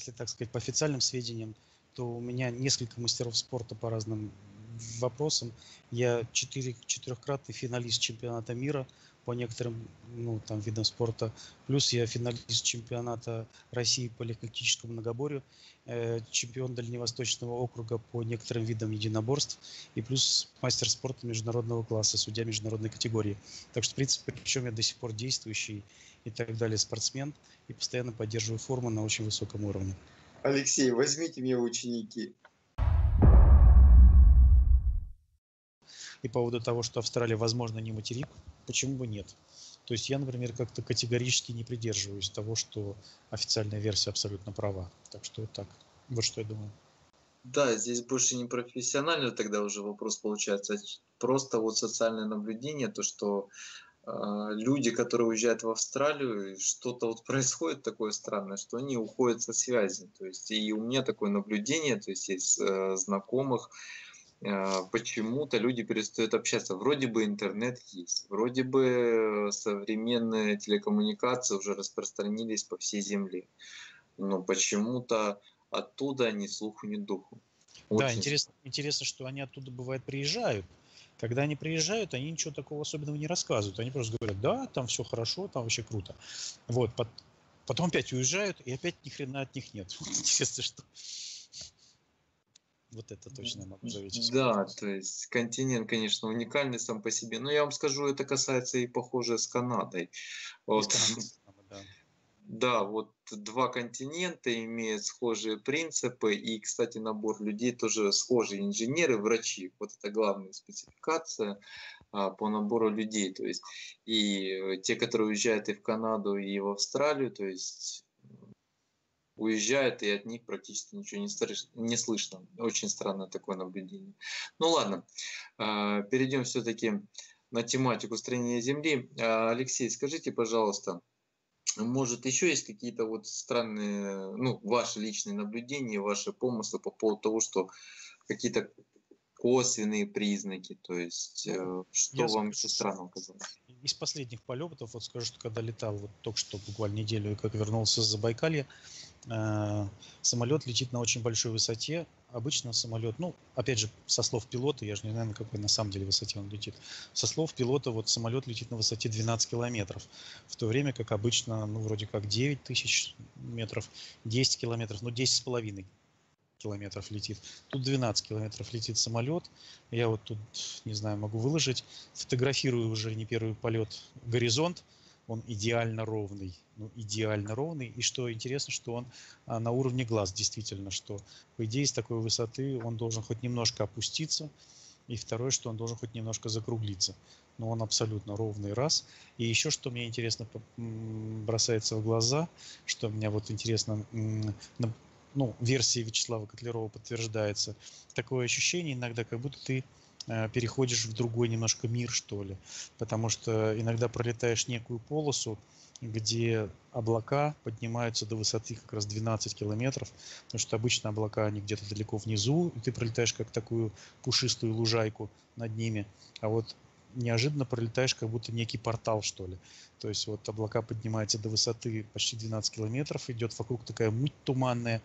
если так сказать, по официальным сведениям, то у меня несколько мастеров спорта по разным вопросам. Я четыре, четырехкратный финалист чемпионата мира по некоторым ну, там, видам спорта. Плюс я финалист чемпионата России по легкоатлетическому многоборью, э, чемпион Дальневосточного округа по некоторым видам единоборств и плюс мастер спорта международного класса, судья международной категории. Так что, в принципе, причем я до сих пор действующий и так далее спортсмен и постоянно поддерживаю форму на очень высоком уровне. Алексей, возьмите меня ученики. И по поводу того, что Австралия, возможно, не материк, почему бы нет? То есть я, например, как-то категорически не придерживаюсь того, что официальная версия абсолютно права. Так что вот так. Вот что я думаю. Да, здесь больше не профессионально тогда уже вопрос получается, а просто вот социальное наблюдение, то, что а, люди, которые уезжают в Австралию, что-то вот происходит такое странное, что они уходят со связи. То есть и у меня такое наблюдение, то есть есть э, знакомых, э, почему-то люди перестают общаться. Вроде бы интернет есть, вроде бы современные телекоммуникации уже распространились по всей земле, но почему-то оттуда ни слуху, ни духу. Очень. Да, интересно, интересно, что они оттуда бывает приезжают, когда они приезжают, они ничего такого особенного не рассказывают. Они просто говорят, да, там все хорошо, там вообще круто. Вот, потом опять уезжают, и опять ни хрена от них нет. Интересно, что... Вот это точно могу заметить. Да, то есть континент, конечно, уникальный сам по себе. Но я вам скажу, это касается и похоже с Канадой. Вот. да. Да, вот два континента имеют схожие принципы, и, кстати, набор людей тоже схожие, инженеры, врачи. Вот это главная спецификация а, по набору людей. То есть и те, которые уезжают и в Канаду, и в Австралию, то есть уезжают, и от них практически ничего не, стариш, не слышно. Очень странное такое наблюдение. Ну ладно, а, перейдем все-таки на тематику строения Земли. А, Алексей, скажите, пожалуйста, может, еще есть какие-то вот странные, ну, ваши личные наблюдения, ваши помыслы по поводу того, что какие-то косвенные признаки, то есть э, что Я вам еще странно казалось? Из последних полетов, вот скажу, что когда летал, вот только что буквально неделю, как вернулся с Забайкалья, э, самолет летит на очень большой высоте, обычно самолет, ну, опять же, со слов пилота, я же не знаю, на какой на самом деле высоте он летит, со слов пилота вот самолет летит на высоте 12 километров, в то время как обычно, ну, вроде как 9 тысяч метров, 10 километров, ну, 10 с половиной километров летит. Тут 12 километров летит самолет. Я вот тут, не знаю, могу выложить. Фотографирую уже не первый полет горизонт он идеально ровный, ну, идеально ровный. И что интересно, что он а, на уровне глаз действительно, что по идее с такой высоты он должен хоть немножко опуститься, и второе, что он должен хоть немножко закруглиться. Но он абсолютно ровный раз. И еще что мне интересно бросается в глаза, что меня вот интересно, ну, версии Вячеслава Котлярова подтверждается, такое ощущение иногда, как будто ты переходишь в другой немножко мир, что ли. Потому что иногда пролетаешь некую полосу, где облака поднимаются до высоты как раз 12 километров, потому что обычно облака, они где-то далеко внизу, и ты пролетаешь как такую пушистую лужайку над ними. А вот неожиданно пролетаешь как будто некий портал, что ли. То есть вот облака поднимаются до высоты почти 12 километров, идет вокруг такая муть туманная,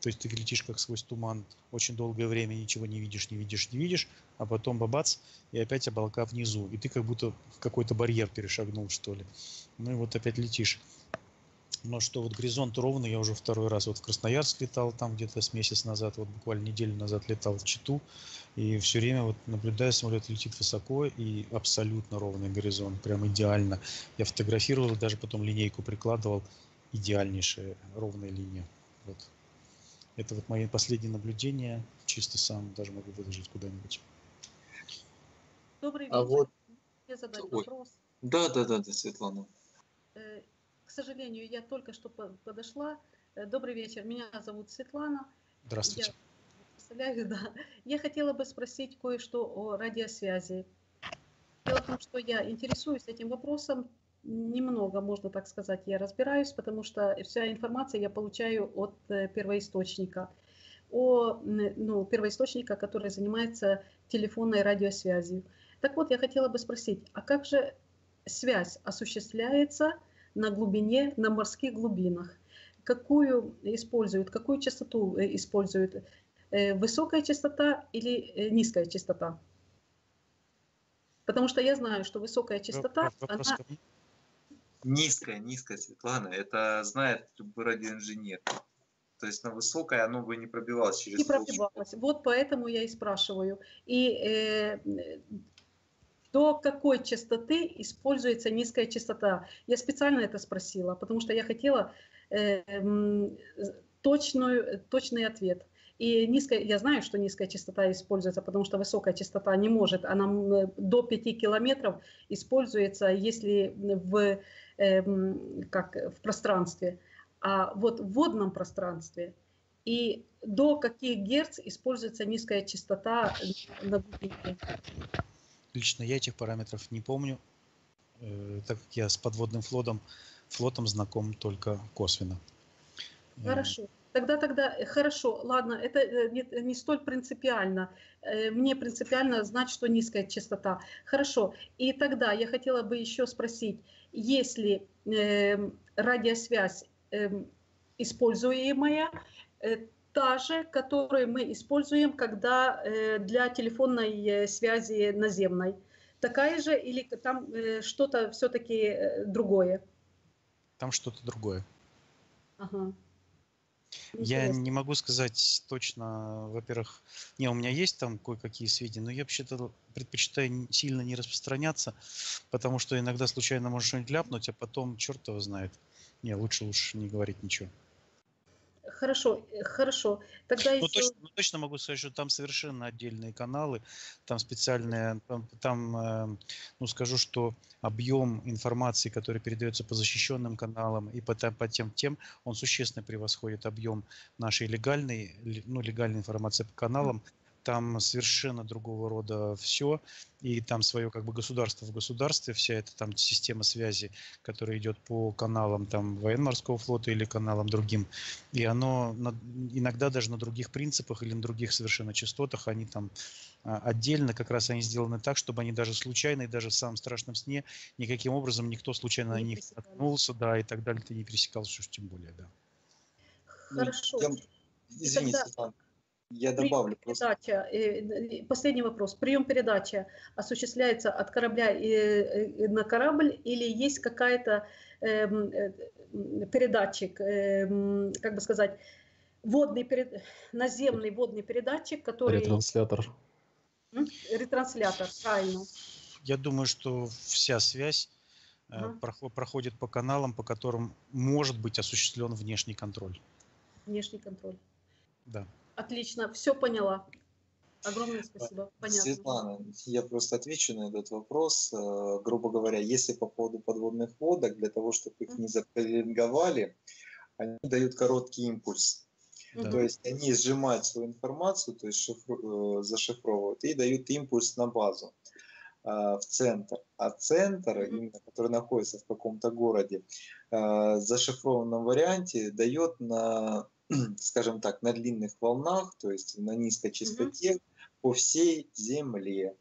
то есть ты летишь как сквозь туман очень долгое время, ничего не видишь, не видишь, не видишь, а потом бабац, и опять облака внизу. И ты как будто какой-то барьер перешагнул, что ли. Ну и вот опять летишь. Но что вот горизонт ровный, я уже второй раз вот в Красноярск летал, там где-то с месяц назад, вот буквально неделю назад летал в Читу, и все время вот наблюдаю, самолет летит высоко и абсолютно ровный горизонт, прям идеально. Я фотографировал, даже потом линейку прикладывал, идеальнейшая ровная линия. Вот. Это вот мои последние наблюдения, чисто сам даже могу выложить куда-нибудь. Добрый а вечер. А вот... Я задать Ой. вопрос. Да, да, да, да, Светлана. К сожалению, я только что подошла. Э, добрый вечер, меня зовут Светлана. Здравствуйте. Я представляю, да. Я хотела бы спросить кое-что о радиосвязи. Дело в том, что я интересуюсь этим вопросом немного, можно так сказать, я разбираюсь, потому что вся информация я получаю от э, первоисточника. О, ну, первоисточника, который занимается телефонной радиосвязью. Так вот, я хотела бы спросить, а как же связь осуществляется на глубине, на морских глубинах? какую используют, какую частоту используют, высокая частота или низкая частота? Потому что я знаю, что высокая частота, Вопрос она... Низкая, низкая, Светлана, это знает любой радиоинженер. То есть на высокое оно бы не пробивалось через Не пробивалось. Вот поэтому я и спрашиваю. И э, до какой частоты используется низкая частота? Я специально это спросила, потому что я хотела э, точную, точный ответ. И низкая, я знаю, что низкая частота используется, потому что высокая частота не может. Она до 5 километров используется, если в, э, как, в пространстве. А вот в водном пространстве и до каких герц используется низкая частота на глубине? Лично я этих параметров не помню, э, так как я с подводным флотом, флотом знаком только косвенно. Хорошо. Тогда, тогда, э, хорошо, ладно, это э, не, не столь принципиально. Э, мне принципиально знать, что низкая частота. Хорошо. И тогда я хотела бы еще спросить, если э, радиосвязь э, используемая, э, та же, которую мы используем, когда э, для телефонной связи наземной, такая же или там э, что-то все-таки э, другое? Там что-то другое. Ага. Я не могу сказать точно, во-первых, не, у меня есть там кое-какие сведения, но я вообще-то предпочитаю сильно не распространяться, потому что иногда случайно можешь что-нибудь ляпнуть, а потом черт его знает. Не, лучше лучше не говорить ничего. Хорошо, э, хорошо. Тогда ну, еще... точно, ну, точно могу сказать, что там совершенно отдельные каналы, там специальные, там, там э, ну скажу, что объем информации, который передается по защищенным каналам и по, по тем тем, он существенно превосходит объем нашей легальной, ну легальной информации по каналам там совершенно другого рода все, и там свое как бы государство в государстве, вся эта там система связи, которая идет по каналам там военно-морского флота или каналам другим, и оно на, иногда даже на других принципах или на других совершенно частотах, они там а, отдельно как раз они сделаны так, чтобы они даже случайно и даже в самом страшном сне никаким образом никто случайно не на них наткнулся, да, и так далее, ты не пересекался, уж тем более, да. Хорошо. Ну, я, извините, Тогда... Я добавлю просто. Передача, э, последний вопрос. Прием передачи осуществляется от корабля э, на корабль или есть какая-то эм, э, передатчик, эм, как бы сказать, водный, перед... наземный водный передатчик, который... Ретранслятор. Ретранслятор, правильно. Я думаю, что вся связь ага. проходит по каналам, по которым может быть осуществлен внешний контроль. Внешний контроль. Да. Отлично, все поняла. Огромное спасибо. Понятно. Светлана, я просто отвечу на этот вопрос. Э, грубо говоря, если по поводу подводных лодок, для того, чтобы их не запеленговали, они дают короткий импульс. Да. То есть они сжимают свою информацию, то есть шифру, э, зашифровывают и дают импульс на базу э, в центр. А центр, mm-hmm. именно, который находится в каком-то городе, в зашифрованном варианте дает на скажем так, на длинных волнах, то есть на низкой частоте угу. по всей Земле.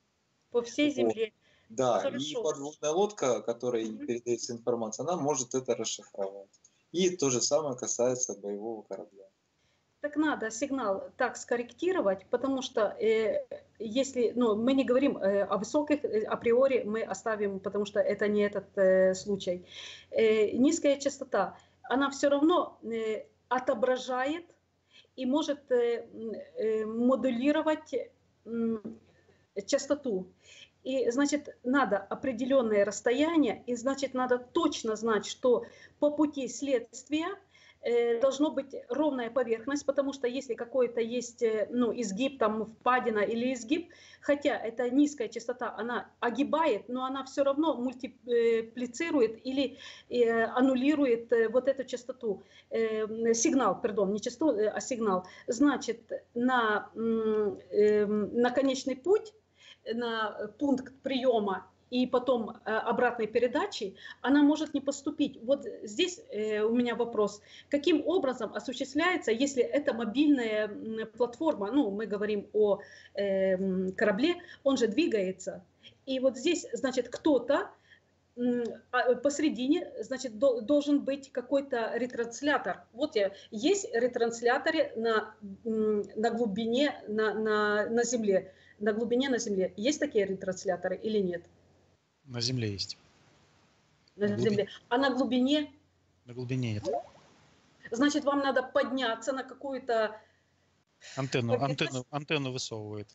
По всей Земле. Да, Хорошо. и подводная лодка, которой угу. передается информация, она может это расшифровать. И то же самое касается боевого корабля. Так надо сигнал так скорректировать, потому что э, если, ну, мы не говорим э, о высоких, э, априори мы оставим, потому что это не этот э, случай. Э, низкая частота, она все равно э, отображает и может э, э, модулировать частоту. И, значит, надо определенное расстояние, и, значит, надо точно знать, что по пути следствия должно быть ровная поверхность, потому что если какой-то есть э, ну, изгиб, там впадина или изгиб, хотя это низкая частота, она огибает, но она все равно мультиплицирует или э, аннулирует вот эту частоту, сигнал, пардон, не частоту, а сигнал. Значит, на, на конечный путь, на пункт приема и потом э, обратной передачи, она может не поступить. Вот здесь э, у меня вопрос. Каким образом осуществляется, если это мобильная платформа, ну, мы говорим о э, корабле, он же двигается. И вот здесь, значит, кто-то а, посередине, значит, должен быть какой-то ретранслятор. Вот я, есть ретрансляторы на, на глубине, на, на, на Земле. На глубине на Земле. Есть такие ретрансляторы или нет? На Земле есть. На, на Земле. А на глубине? На глубине нет. Значит, вам надо подняться на какую-то... Антенну, антенну, антенну высовывает.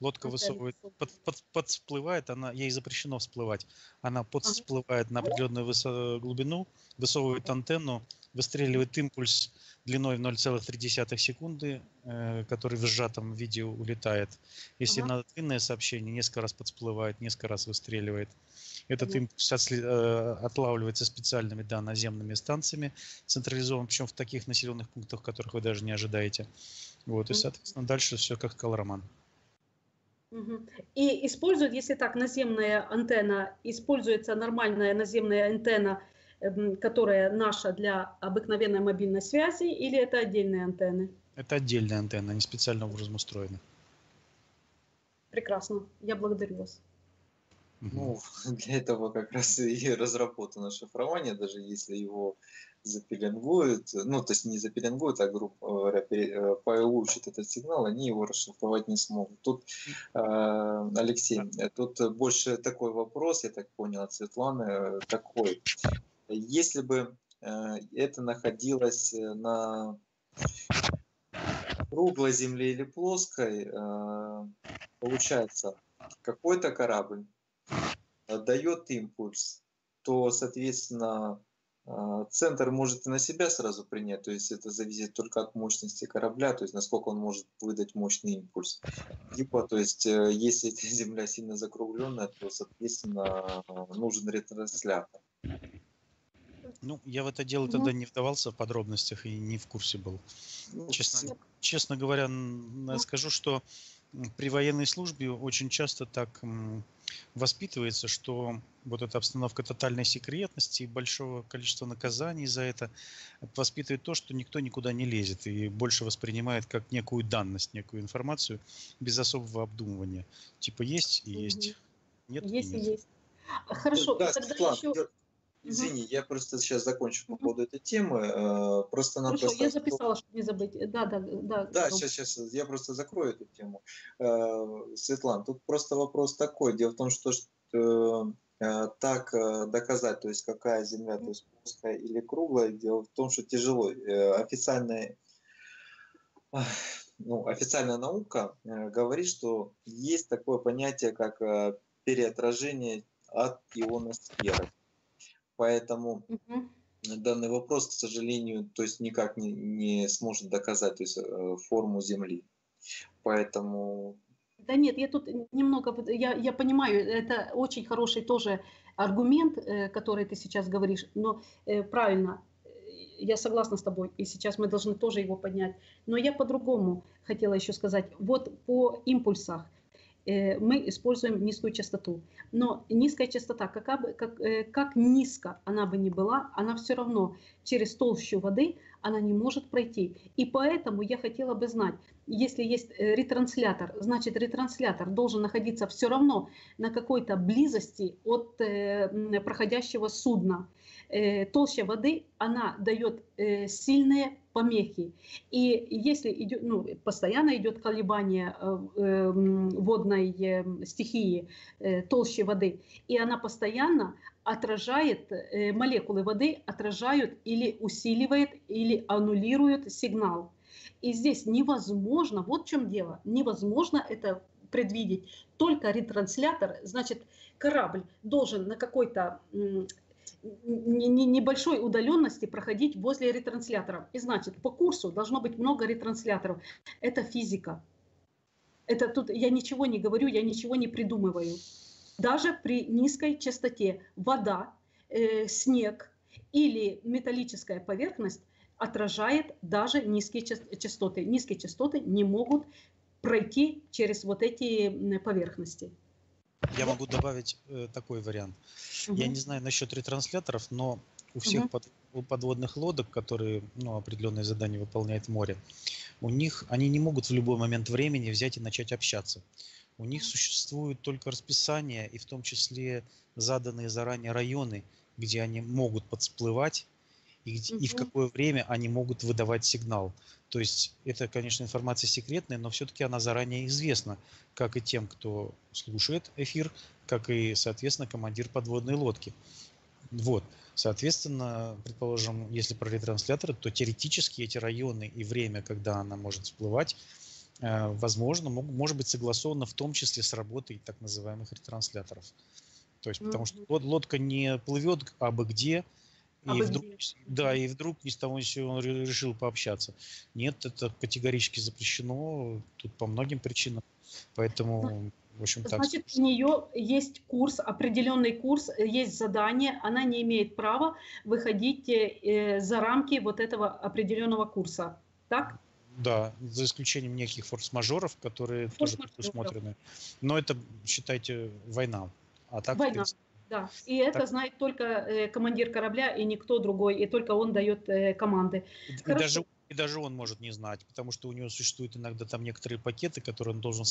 Лодка высовывает, под, под, подсплывает, она, ей запрещено всплывать. Она подсплывает на определенную высо, глубину, высовывает антенну, выстреливает импульс длиной в 0,3 секунды, э, который в сжатом виде улетает. Если ага. надо длинное сообщение, несколько раз подсплывает, несколько раз выстреливает. Этот импульс отсли, э, отлавливается специальными да, наземными станциями, централизован, причем в таких населенных пунктах, которых вы даже не ожидаете. Вот, и, соответственно, дальше все как сказал Роман. И используют, если так, наземная антенна, используется нормальная наземная антенна, которая наша для обыкновенной мобильной связи, или это отдельные антенны? Это отдельная антенна, они специально образом устроены. Прекрасно, я благодарю вас. Ну, для этого как раз и разработано шифрование, даже если его запеленгуют, ну, то есть не запеленгуют, а, грубо говоря, э, получат этот сигнал, они его расшифровать не смогут. Тут, э, Алексей, тут больше такой вопрос, я так понял, от Светланы, такой. Если бы э, это находилось на круглой земле или плоской, получается, какой-то корабль дает импульс, то, соответственно, центр может и на себя сразу принять, то есть это зависит только от мощности корабля, то есть насколько он может выдать мощный импульс. Либо, то есть, э, если Земля сильно закругленная, то, соответственно, нужен ретранслятор. Ну, я в это дело ну. тогда не вдавался в подробностях и не в курсе был. Ну, честно, честно говоря, ну. скажу, что при военной службе очень часто так воспитывается, что вот эта обстановка тотальной секретности и большого количества наказаний за это воспитывает то, что никто никуда не лезет и больше воспринимает как некую данность, некую информацию без особого обдумывания. Типа есть и есть. Нет есть и нет. есть. Хорошо, да, тогда Светлана, еще... Извини, я просто сейчас закончу по поводу этой темы. Э, просто Хорошо, я записала, чтобы не забыть. Да, да, да. Да, сейчас, сейчас, я просто закрою эту тему. Э, Светлана, тут просто вопрос такой. Дело в том, что, что э, так доказать, то есть какая Земля, то есть плоская или круглая, дело в том, что тяжело. Официальная, ну, официальная наука говорит, что есть такое понятие, как переотражение от ионосферы. Поэтому угу. данный вопрос, к сожалению, то есть никак не, не сможет доказать то есть, э, форму Земли. Поэтому... Да нет, я тут немного, я, я понимаю, это очень хороший тоже аргумент, э, который ты сейчас говоришь, но э, правильно, я согласна с тобой, и сейчас мы должны тоже его поднять. Но я по-другому хотела еще сказать. Вот по импульсах – мы используем низкую частоту. Но низкая частота, как, как, э, как низко она бы ни была, она все равно через толщу воды она не может пройти. И поэтому я хотела бы знать, если есть э, ретранслятор, значит ретранслятор должен находиться все равно на какой-то близости от проходящего судна. Толща воды, она дает сильные помехи. И если идет, ну, постоянно идет колебание э, э, водной э, стихии, э, толще воды, и она постоянно отражает, э, молекулы воды отражают или усиливает, или аннулируют сигнал. И здесь невозможно, вот в чем дело, невозможно это предвидеть. Только ретранслятор, значит, корабль должен на какой-то небольшой удаленности проходить возле ретрансляторов. И значит, по курсу должно быть много ретрансляторов. Это физика. Это тут я ничего не говорю, я ничего не придумываю. Даже при низкой частоте вода, э, снег или металлическая поверхность отражает даже низкие частоты. Низкие частоты не могут пройти через вот эти поверхности. Я могу добавить э, такой вариант. Угу. Я не знаю насчет ретрансляторов, но у всех угу. под, у подводных лодок, которые ну, определенные задания выполняют в море, у них они не могут в любой момент времени взять и начать общаться. У них существует только расписание, и в том числе заданные заранее районы, где они могут подсплывать, и, где, угу. и в какое время они могут выдавать сигнал. То есть это, конечно, информация секретная, но все-таки она заранее известна, как и тем, кто слушает эфир, как и, соответственно, командир подводной лодки. Вот. Соответственно, предположим, если про ретрансляторы, то теоретически эти районы и время, когда она может всплывать, э, возможно, может быть согласовано в том числе с работой так называемых ретрансляторов. То есть, потому что лодка не плывет абы где, и а вдруг, да, и вдруг ни с того ни с сего он решил пообщаться. Нет, это категорически запрещено тут по многим причинам. Поэтому, ну, в общем, так. Значит, у нее есть курс, определенный курс, есть задание, она не имеет права выходить э, за рамки вот этого определенного курса. Так? Да, за исключением неких форс-мажоров, которые форс тоже предусмотрены. Но это, считайте, война. А так, война. Принципе, да, и это так. знает только э, командир корабля и никто другой, и только он дает э, команды. И, даже, и даже он может не знать, потому что у него существуют иногда там некоторые пакеты, которые он должен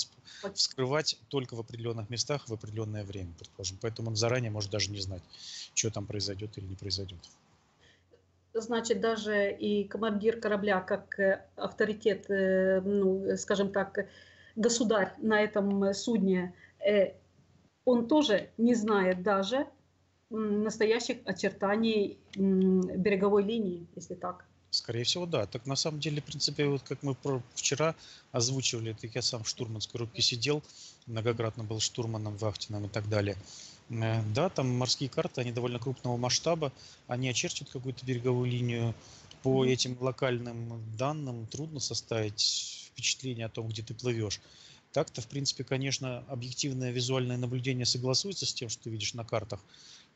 вскрывать только в определенных местах в определенное время, предположим. Поэтому он заранее может даже не знать, что там произойдет или не произойдет. Значит, даже и командир корабля, как э, авторитет, э, ну, скажем так, государь на этом судне, э, он тоже не знает даже настоящих очертаний береговой линии, если так. Скорее всего, да. Так на самом деле, в принципе, вот как мы вчера озвучивали, так я сам в штурманской рубке сидел, многократно был штурманом, вахтином и так далее. Э, да, там морские карты, они довольно крупного масштаба, они очерчивают какую-то береговую линию. По mm-hmm. этим локальным данным трудно составить впечатление о том, где ты плывешь. Так-то, в принципе, конечно, объективное визуальное наблюдение согласуется с тем, что ты видишь на картах,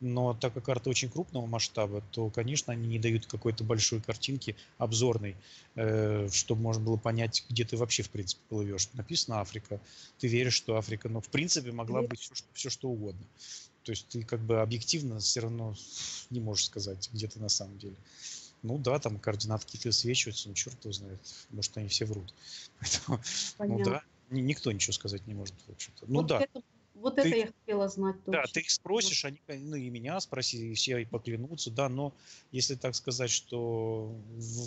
но так как карты очень крупного масштаба, то, конечно, они не дают какой-то большой картинки обзорной, э, чтобы можно было понять, где ты вообще, в принципе, плывешь. Написано Африка, ты веришь, что Африка, но, в принципе, могла быть все, все что угодно. То есть ты как бы объективно все равно не можешь сказать, где ты на самом деле. Ну да, там координаты какие-то свечиваются, ну черт его знает, может они все врут. Поэтому, ну да, никто ничего сказать не может, в общем-то. Ну вот да. Это, вот ты, это я хотела знать точно. Да, ты их спросишь, они, ну и меня спроси, и все и поклянутся, да, но если так сказать, что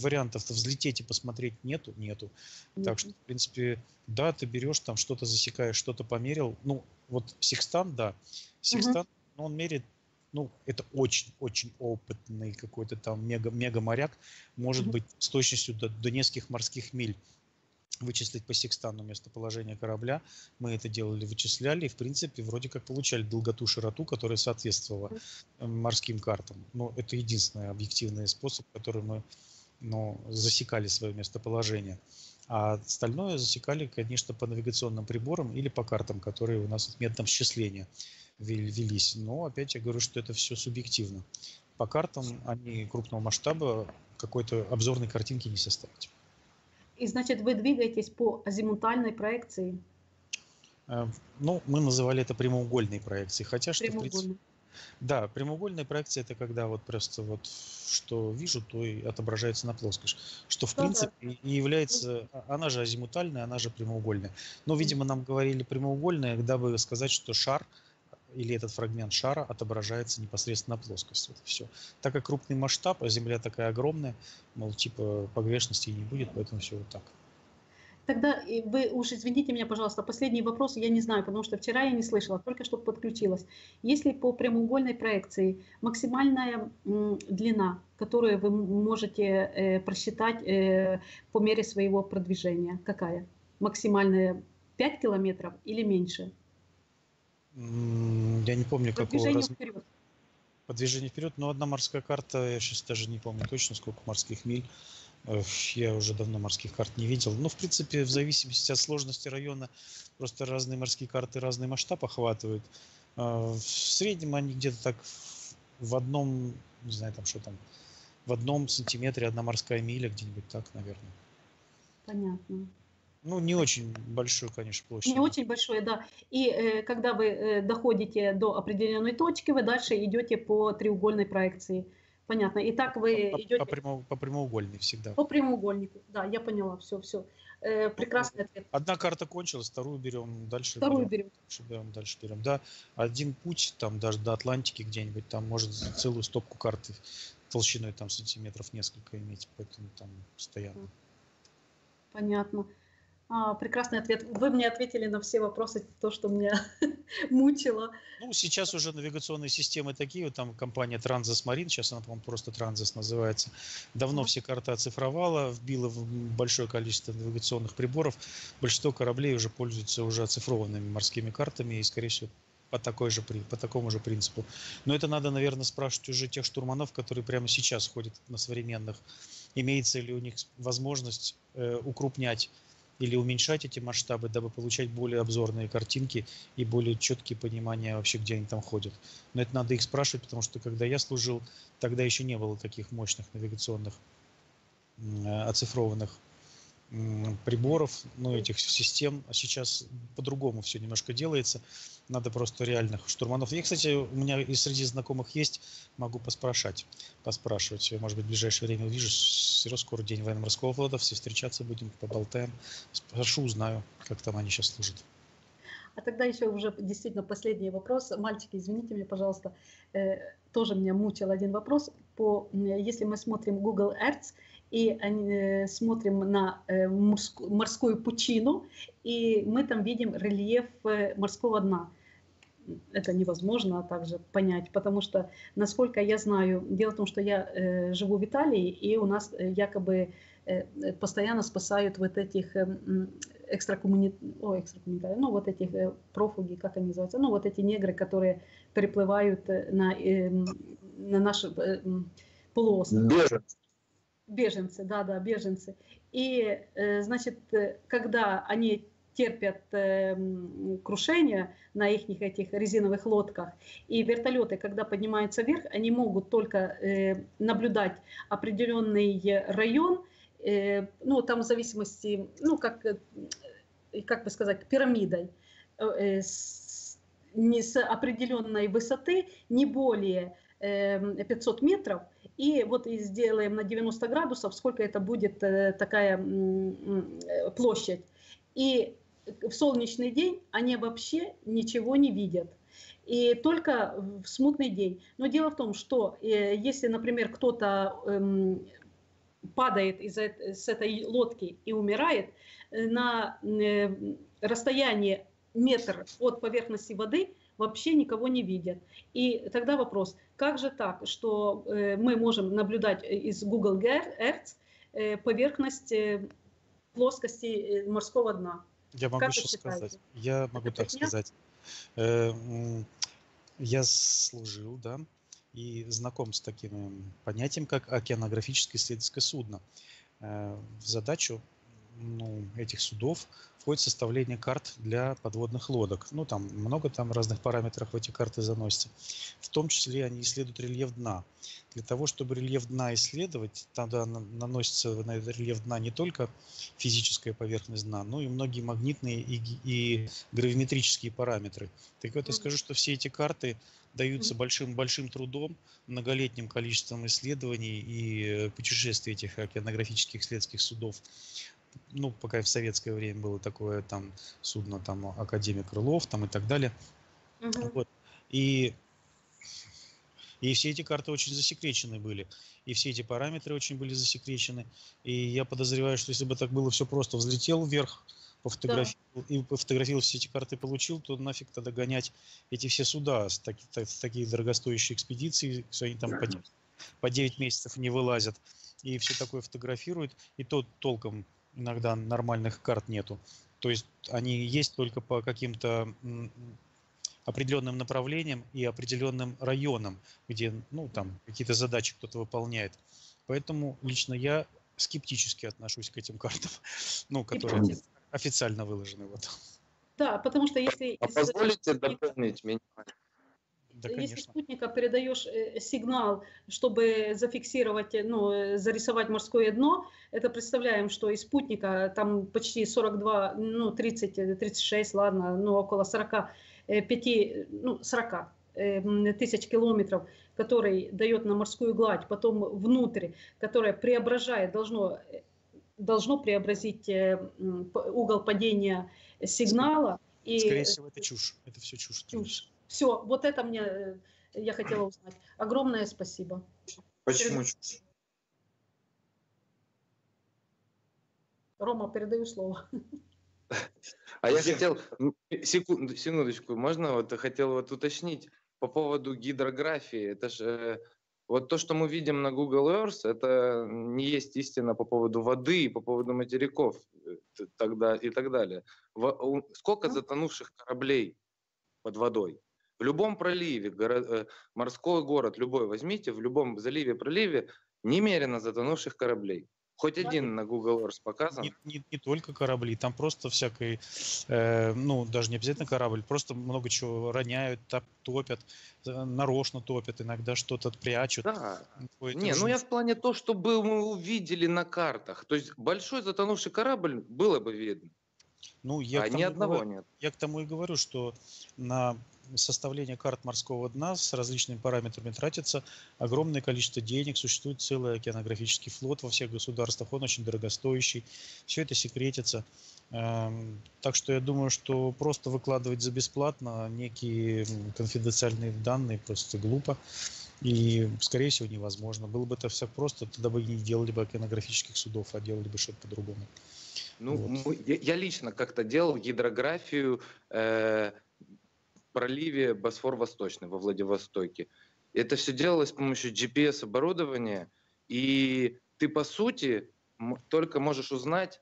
вариантов-то взлететь и посмотреть нету, нету. Нет. Так что, в принципе, да, ты берешь там что-то засекаешь, что-то померил. Ну, вот секстан, да, секстан, угу. ну, он меряет ну, это очень-очень опытный какой-то там мега, мега моряк, может mm быть с точностью до, до нескольких морских миль вычислить по секстану местоположение корабля. Мы это делали, вычисляли и, в принципе, вроде как получали долготу, широту, которая соответствовала морским картам. Но это единственный объективный способ, который мы ну, засекали свое местоположение. А остальное засекали, конечно, по навигационным приборам или по картам, которые у нас методом счисления велись. Но опять я говорю, что это все субъективно. По картам они крупного масштаба какой-то обзорной картинки не составить. И значит, вы двигаетесь по азимутальной проекции? Э, ну, мы называли это прямоугольной проекцией, хотя что в принципе... Да, прямоугольная проекция это когда вот просто вот что вижу, то и отображается на плоскость. Что в да, принципе да. и является, а, она же азимутальная, она же прямоугольная. Но, видимо, нам говорили прямоугольная, дабы сказать, что шар или этот фрагмент шара отображается непосредственно на плоскости. Вот все. Так как крупный масштаб, а Земля такая огромная, мол, типа погрешностей не будет, поэтому все вот так. Тогда вы уж извините меня, пожалуйста, последний вопрос я не знаю, потому что вчера я не слышала, только что подключилась. Если по прямоугольной проекции максимальная длина, которую вы можете э, просчитать э, по мере своего продвижения, какая? Максимальная 5 километров или меньше? Я не помню, какого размера. По движению вперед, но одна морская карта, я сейчас даже не помню точно, сколько морских миль. Я уже давно морских карт не видел. Но, в принципе, в зависимости от сложности района, просто разные морские карты разный масштаб охватывают. А, в среднем они где-то так в одном, не знаю, там что там, в одном сантиметре одна морская миля, где-нибудь так, наверное. Понятно. Ну, не очень большой, конечно, площадь. Не очень большой, да. И э, когда вы э, доходите до определенной точки, вы дальше идете по треугольной проекции. Понятно. И так вы по, идете... По, прямо, по прямоугольной всегда. По прямоугольнику, да, я поняла, все, все. Э, прекрасный ответ. Одна карта кончилась, вторую берем, дальше Вторую берем. Дальше берем, дальше берем. Да, один путь, там даже до Атлантики где-нибудь, там может целую стопку карты толщиной там сантиметров несколько иметь, поэтому там постоянно. Понятно. А, прекрасный ответ. Вы мне ответили на все вопросы, то, что меня мучило. Ну, сейчас уже навигационные системы такие, вот там компания Transys Marine, сейчас она, по-моему, просто Transys называется, давно все карты оцифровала, вбила в большое количество навигационных приборов. Большинство кораблей уже пользуются уже оцифрованными морскими картами и, скорее всего, по, такой же, по такому же принципу. Но это надо, наверное, спрашивать уже тех штурманов, которые прямо сейчас ходят на современных. Имеется ли у них возможность э, укрупнять или уменьшать эти масштабы, дабы получать более обзорные картинки и более четкие понимания вообще, где они там ходят. Но это надо их спрашивать, потому что когда я служил, тогда еще не было таких мощных навигационных оцифрованных приборов, ну, этих систем. А сейчас по-другому все немножко делается. Надо просто реальных штурманов. Я, кстати, у меня и среди знакомых есть, могу поспрашать, поспрашивать. Может быть, в ближайшее время увижу. Все скоро день военно-морского флота, все встречаться будем, поболтаем. Спрошу, узнаю, как там они сейчас служат. А тогда еще уже действительно последний вопрос. Мальчики, извините меня, пожалуйста, э, тоже меня мучил один вопрос. По, если мы смотрим Google Earth, и э, смотрим на э, морскую пучину, и мы там видим рельеф э, морского дна. Это невозможно также понять, потому что, насколько я знаю, дело в том, что я живу в Италии, и у нас якобы постоянно спасают вот этих э, экстракоммуни... О, экстракоммунитарии, ну вот этих профуги, как они называются, ну вот эти негры, которые переплывают на, э, на наш полуостров. Беженцы, да-да, беженцы. И, э, значит, э, когда они терпят э, крушение на их этих резиновых лодках. И вертолеты, когда поднимаются вверх, они могут только наблюдать определенный район, ну, там в зависимости, ну, как, как бы сказать, пирамидой, не с определенной высоты, не более 500 метров – и вот и сделаем на 90 градусов, сколько это будет э, такая э, площадь. И в солнечный день они вообще ничего не видят. И только в смутный день. Но дело в том, что э, если, например, кто-то эм, падает из с этой лодки и умирает, на расстоянии метр от поверхности воды вообще никого не видят. И тогда вопрос, как же так, что э, мы можем наблюдать из Google Earth э, поверхность э, плоскости морского дна? Я могу что сказать. Я могу Это так меня? сказать. Я служил, да, и знаком с таким понятием, как океанографическое исследовательское судно. В задачу ну, этих судов входит составление карт для подводных лодок. Ну, там много там разных параметров в эти карты заносится. В том числе они исследуют рельеф дна. Для того, чтобы рельеф дна исследовать, тогда наносится на этот рельеф дна не только физическая поверхность дна, но и многие магнитные и, и гравиметрические параметры. Так вот, я скажу, что все эти карты даются большим-большим трудом, многолетним количеством исследований и э, путешествий этих океанографических исследовательских судов ну, пока в советское время было такое там судно, там Академик Крылов, там и так далее. Угу. Вот. И, и все эти карты очень засекречены были. И все эти параметры очень были засекречены. И я подозреваю, что если бы так было все просто, взлетел вверх, пофотографировал, да. и пофотографировал все эти карты получил, то нафиг тогда гонять эти все суда с, таки, так, с такие дорогостоящие экспедиции, что они там по, по 9 месяцев не вылазят и все такое фотографируют, и то толком иногда нормальных карт нету. То есть они есть только по каким-то определенным направлениям и определенным районам, где ну, там какие-то задачи кто-то выполняет. Поэтому лично я скептически отношусь к этим картам, ну, которые официально выложены. Вот. Да, потому что если... А позволите дополнить меня? Да, Если спутника передаешь э, сигнал, чтобы зафиксировать, э, ну, э, зарисовать морское дно, это представляем, что из спутника там почти 42, ну, 30, 36, ладно, ну, около 45, ну, 40 тысяч километров, который дает на морскую гладь, потом внутрь, которое преображает, должно должно преобразить угол падения сигнала. И... Скорее всего, это чушь. Это все чушь. Чушь. Все, вот это мне я хотела узнать. Огромное спасибо. Почему? Рома, передаю слово. А я хотел, секунду, секундочку, можно вот хотел вот уточнить по поводу гидрографии. Это же э, вот то, что мы видим на Google Earth, это не есть истина по поводу воды и по поводу материков э, тогда и так далее. Сколько затонувших кораблей под водой? В любом проливе, город, э, морской город, любой возьмите, в любом заливе, проливе немерено затонувших кораблей. Хоть один на Google Earth показан? Не, не, не только корабли, там просто всякой, э, ну, даже не обязательно корабль, просто много чего роняют, топят, э, нарочно топят, иногда что-то прячут. Да. Не, ну я в плане то, чтобы мы увидели на картах. То есть большой затонувший корабль было бы видно. Ну, я а ни одного говорю, нет. Я к тому и говорю, что на составление карт морского дна с различными параметрами тратится огромное количество денег, существует целый океанографический флот во всех государствах, он очень дорогостоящий, все это секретится. Эм, так что я думаю, что просто выкладывать за бесплатно некие конфиденциальные данные просто глупо. И, скорее всего, невозможно. Было бы это все просто, тогда бы не делали бы океанографических судов, а делали бы что-то по-другому. Ну, вот. я лично как-то делал гидрографию э, проливе Босфор-Восточный во Владивостоке. Это все делалось с помощью GPS-оборудования, и ты, по сути, только можешь узнать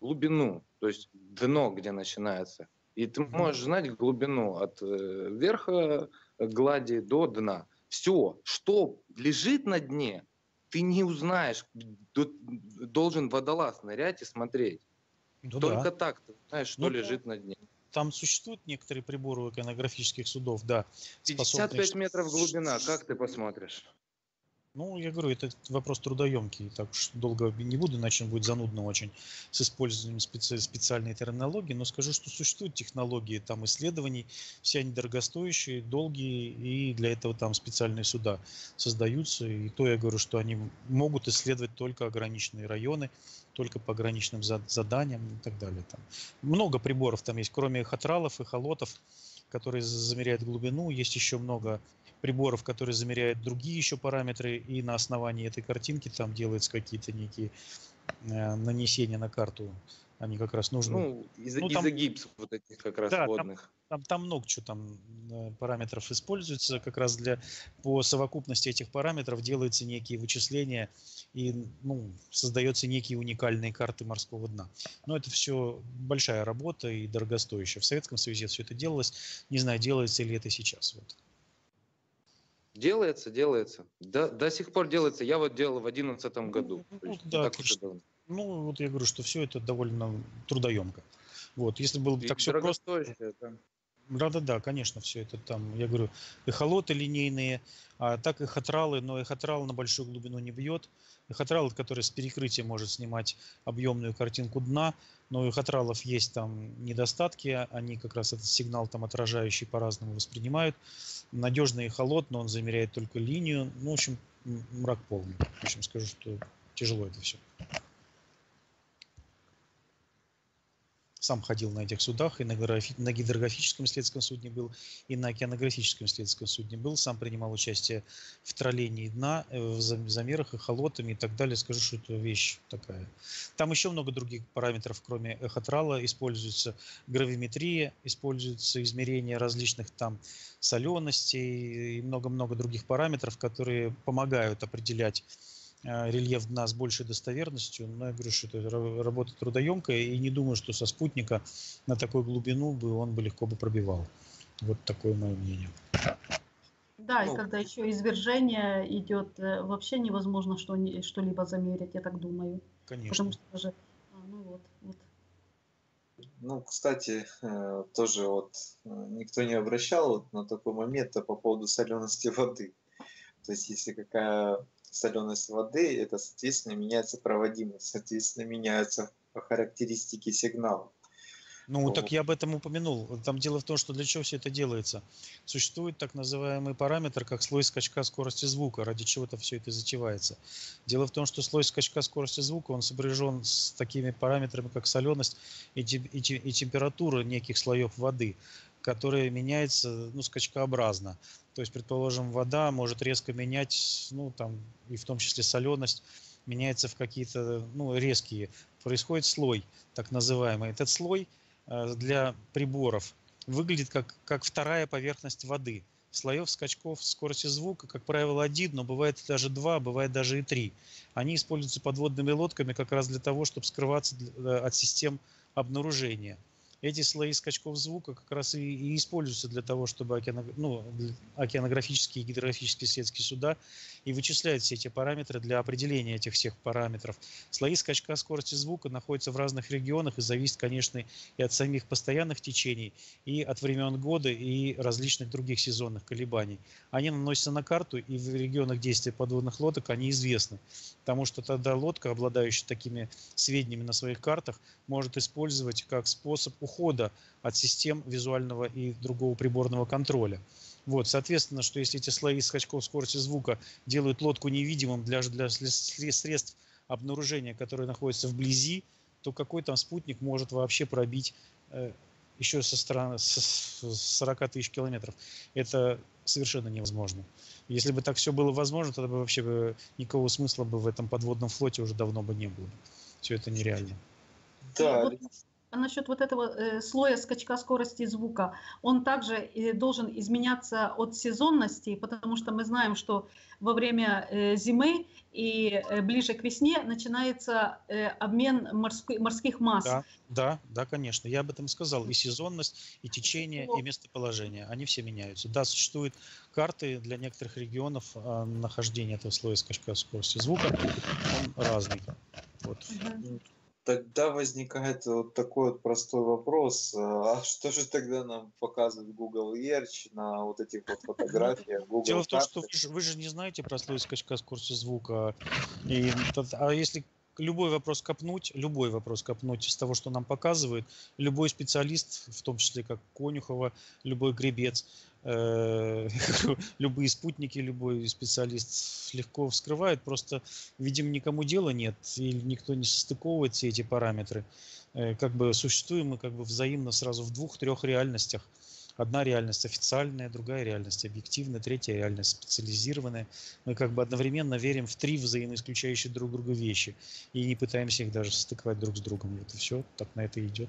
глубину, то есть дно, где начинается. И ты можешь знать глубину от э, верха глади до дна. Все, что лежит на дне, ты не узнаешь. Должен водолаз нырять и смотреть. Ну, Только да. так ты знаешь, что ну, лежит на дне. Там существуют некоторые приборы океанографических судов, да. 55 способные... метров глубина, как ты посмотришь? Ну, я говорю, это вопрос трудоемкий, так уж долго не буду, иначе будет занудно очень с использованием специ специальной терминологии, но скажу, что существуют технологии там исследований, все они дорогостоящие, долгие, и для этого там специальные суда создаются, и то я говорю, что они могут исследовать только ограниченные районы, только по ограниченным заданиям и так далее. Там. Много приборов там есть, кроме хатралов и холотов, которые замеряют глубину, есть еще много приборов, которые замеряют другие еще параметры, и на основании этой картинки там делаются какие-то некие э, нанесения на карту. Они как раз нужны. Ну, из-за ну, из гипсов вот этих как раз да, водных. Там, там, там много чего там параметров используется, как раз для по совокупности этих параметров делаются некие вычисления и ну, создается некие уникальные карты морского дна. Но это все большая работа и дорогостоящая. В Советском Союзе все это делалось. Не знаю, делается ли это сейчас. Вот. Делается, делается. До, до сих пор делается. Я вот делал в одиннадцатом году. Ну, да, ну, вот я говорю, что все это довольно трудоемко. Вот, если было бы так все просто... Это... Да-да-да, конечно, все это там, я говорю, эхолоты линейные, а так эхотралы, но эхотрал на большую глубину не бьет. Эхотрал, который с перекрытием может снимать объемную картинку дна, но у эхотралов есть там недостатки, они как раз этот сигнал там отражающий по-разному воспринимают. Надежный эхолот, но он замеряет только линию. Ну, в общем, мрак полный. В общем, скажу, что тяжело это все. Сам ходил на этих судах, и на, графи... на гидрографическом исследовательском судне был, и на океанографическом исследовательском судне был, сам принимал участие в троллении дна, э, в замерах, эхолотами и так далее. Скажу, что это вещь такая. Там еще много других параметров, кроме эхотрала, используется гравиметрия, используется измерение различных там соленостей и много-много других параметров, которые помогают определять рельеф дна с большей достоверностью, но я говорю, что это работа трудоемкая, и не думаю, что со спутника на такую глубину бы он бы легко бы пробивал. Вот такое мое мнение. Да, ну, и когда еще извержение идет, э, вообще невозможно что, что-либо замерить, я так думаю. Конечно. Потому что даже, а, ну вот, вот. Ну, кстати, э, тоже вот никто не обращал вот на такой момент по поводу солености воды. То есть, если какая соленость воды, это, соответственно, меняется проводимость, соответственно, меняются характеристики сигнала. Ну, так я об этом упомянул. Там дело в том, что для чего все это делается. Существует так называемый параметр, как слой скачка скорости звука, ради чего-то все это затевается. Дело в том, что слой скачка скорости звука, он сопряжен с такими параметрами, как соленость и, и, и температура неких слоев воды, которые меняются ну, скачкообразно. То есть, предположим, вода может резко менять, ну, там, и в том числе соленость, меняется в какие-то ну, резкие. Происходит слой, так называемый. Этот слой – Э, для приборов выглядит как, как вторая поверхность воды. Слоев скачков скорости звука, как правило, один, но бывает даже два, бывает даже и три. Они используются подводными лодками как раз для того, чтобы скрываться э, от систем обнаружения эти слои скачков звука как раз и, и используются для того, чтобы океано, ну, океанографические и гидрографические светские суда и вычисляют все эти параметры для определения этих всех параметров. Слои скачка скорости звука находятся в разных регионах и зависят, конечно, и от самих постоянных течений, и от времен года, и различных других сезонных колебаний. Они наносятся на карту, и в регионах действия подводных лодок они известны, потому что тогда лодка, обладающая такими сведениями на своих картах, может использовать как способ ухода от систем визуального и другого приборного контроля. Вот, соответственно, что если эти слои скачков скорости звука делают лодку невидимым для, для средств обнаружения, которые находятся вблизи, то какой там спутник может вообще пробить э, еще со стороны с 40 тысяч километров? Это совершенно невозможно. Если бы так все было возможно, тогда бы вообще никакого смысла бы в этом подводном флоте уже давно бы не было. Все это нереально. Да, а насчет вот этого э, слоя скачка скорости звука, он также э, должен изменяться от сезонности, потому что мы знаем, что во время э, зимы и ближе к весне начинается обмен морских масс. Да, да, да, конечно. Я об этом сказал. И сезонность, и течение, и местоположение, они все меняются. Да, существуют карты для некоторых регионов а нахождения этого слоя скачка скорости звука. Он разный. Вот. Угу. Тогда возникает вот такой вот простой вопрос. А что же тогда нам показывает Google Earth на вот этих вот фотографиях? Google Дело в том, что вы же, вы же не знаете про слой скачка скорости звука. И, а если любой вопрос копнуть, любой вопрос копнуть из того, что нам показывают, любой специалист, в том числе как Конюхова, любой гребец, э, любые спутники, любой специалист легко вскрывает, просто, видимо, никому дела нет, или никто не состыковывает все эти параметры. Э, как бы существуем мы как бы взаимно сразу в двух-трех реальностях – Одна реальность официальная, другая реальность объективная, третья реальность специализированная. Мы как бы одновременно верим в три взаимоисключающие друг друга вещи и не пытаемся их даже стыковать друг с другом. И все, так на это идет.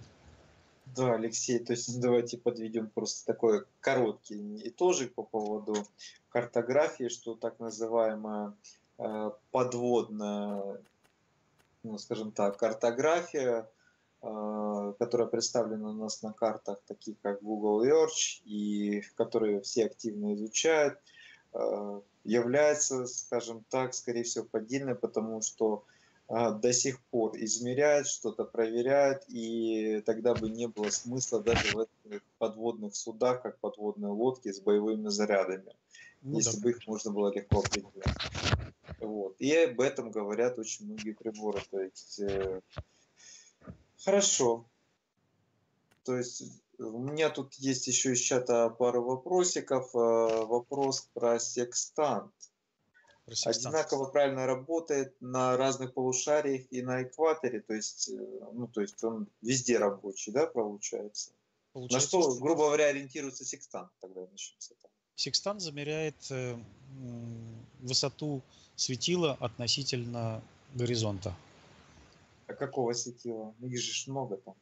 Да, Алексей, то есть давайте подведем просто такой короткий итожик по поводу картографии, что так называемая э, подводная, ну, скажем так, картография Э, которая представлена у нас на картах, таких как Google Earth, и которые все активно изучают, э, является, скажем так, скорее всего, поддельной, потому что до сих пор измеряют, что-то проверяют, и тогда бы не было смысла даже в этих подводных судах, как подводные лодки с боевыми зарядами, ну, если да. бы их можно было легко определять. Вот. И об этом говорят очень многие приборы. То есть Хорошо. То есть у меня тут есть еще из чата пару вопросиков. Э, вопрос про секстант. Одинаково правильно работает на разных полушариях и на экваторе. То есть, э, ну, то есть он везде рабочий, да, получается? получается на что, что, грубо говоря, ориентируется секстант тогда начнется? Секстант замеряет э, высоту светила относительно горизонта. А какого светила? Ну, их же много там.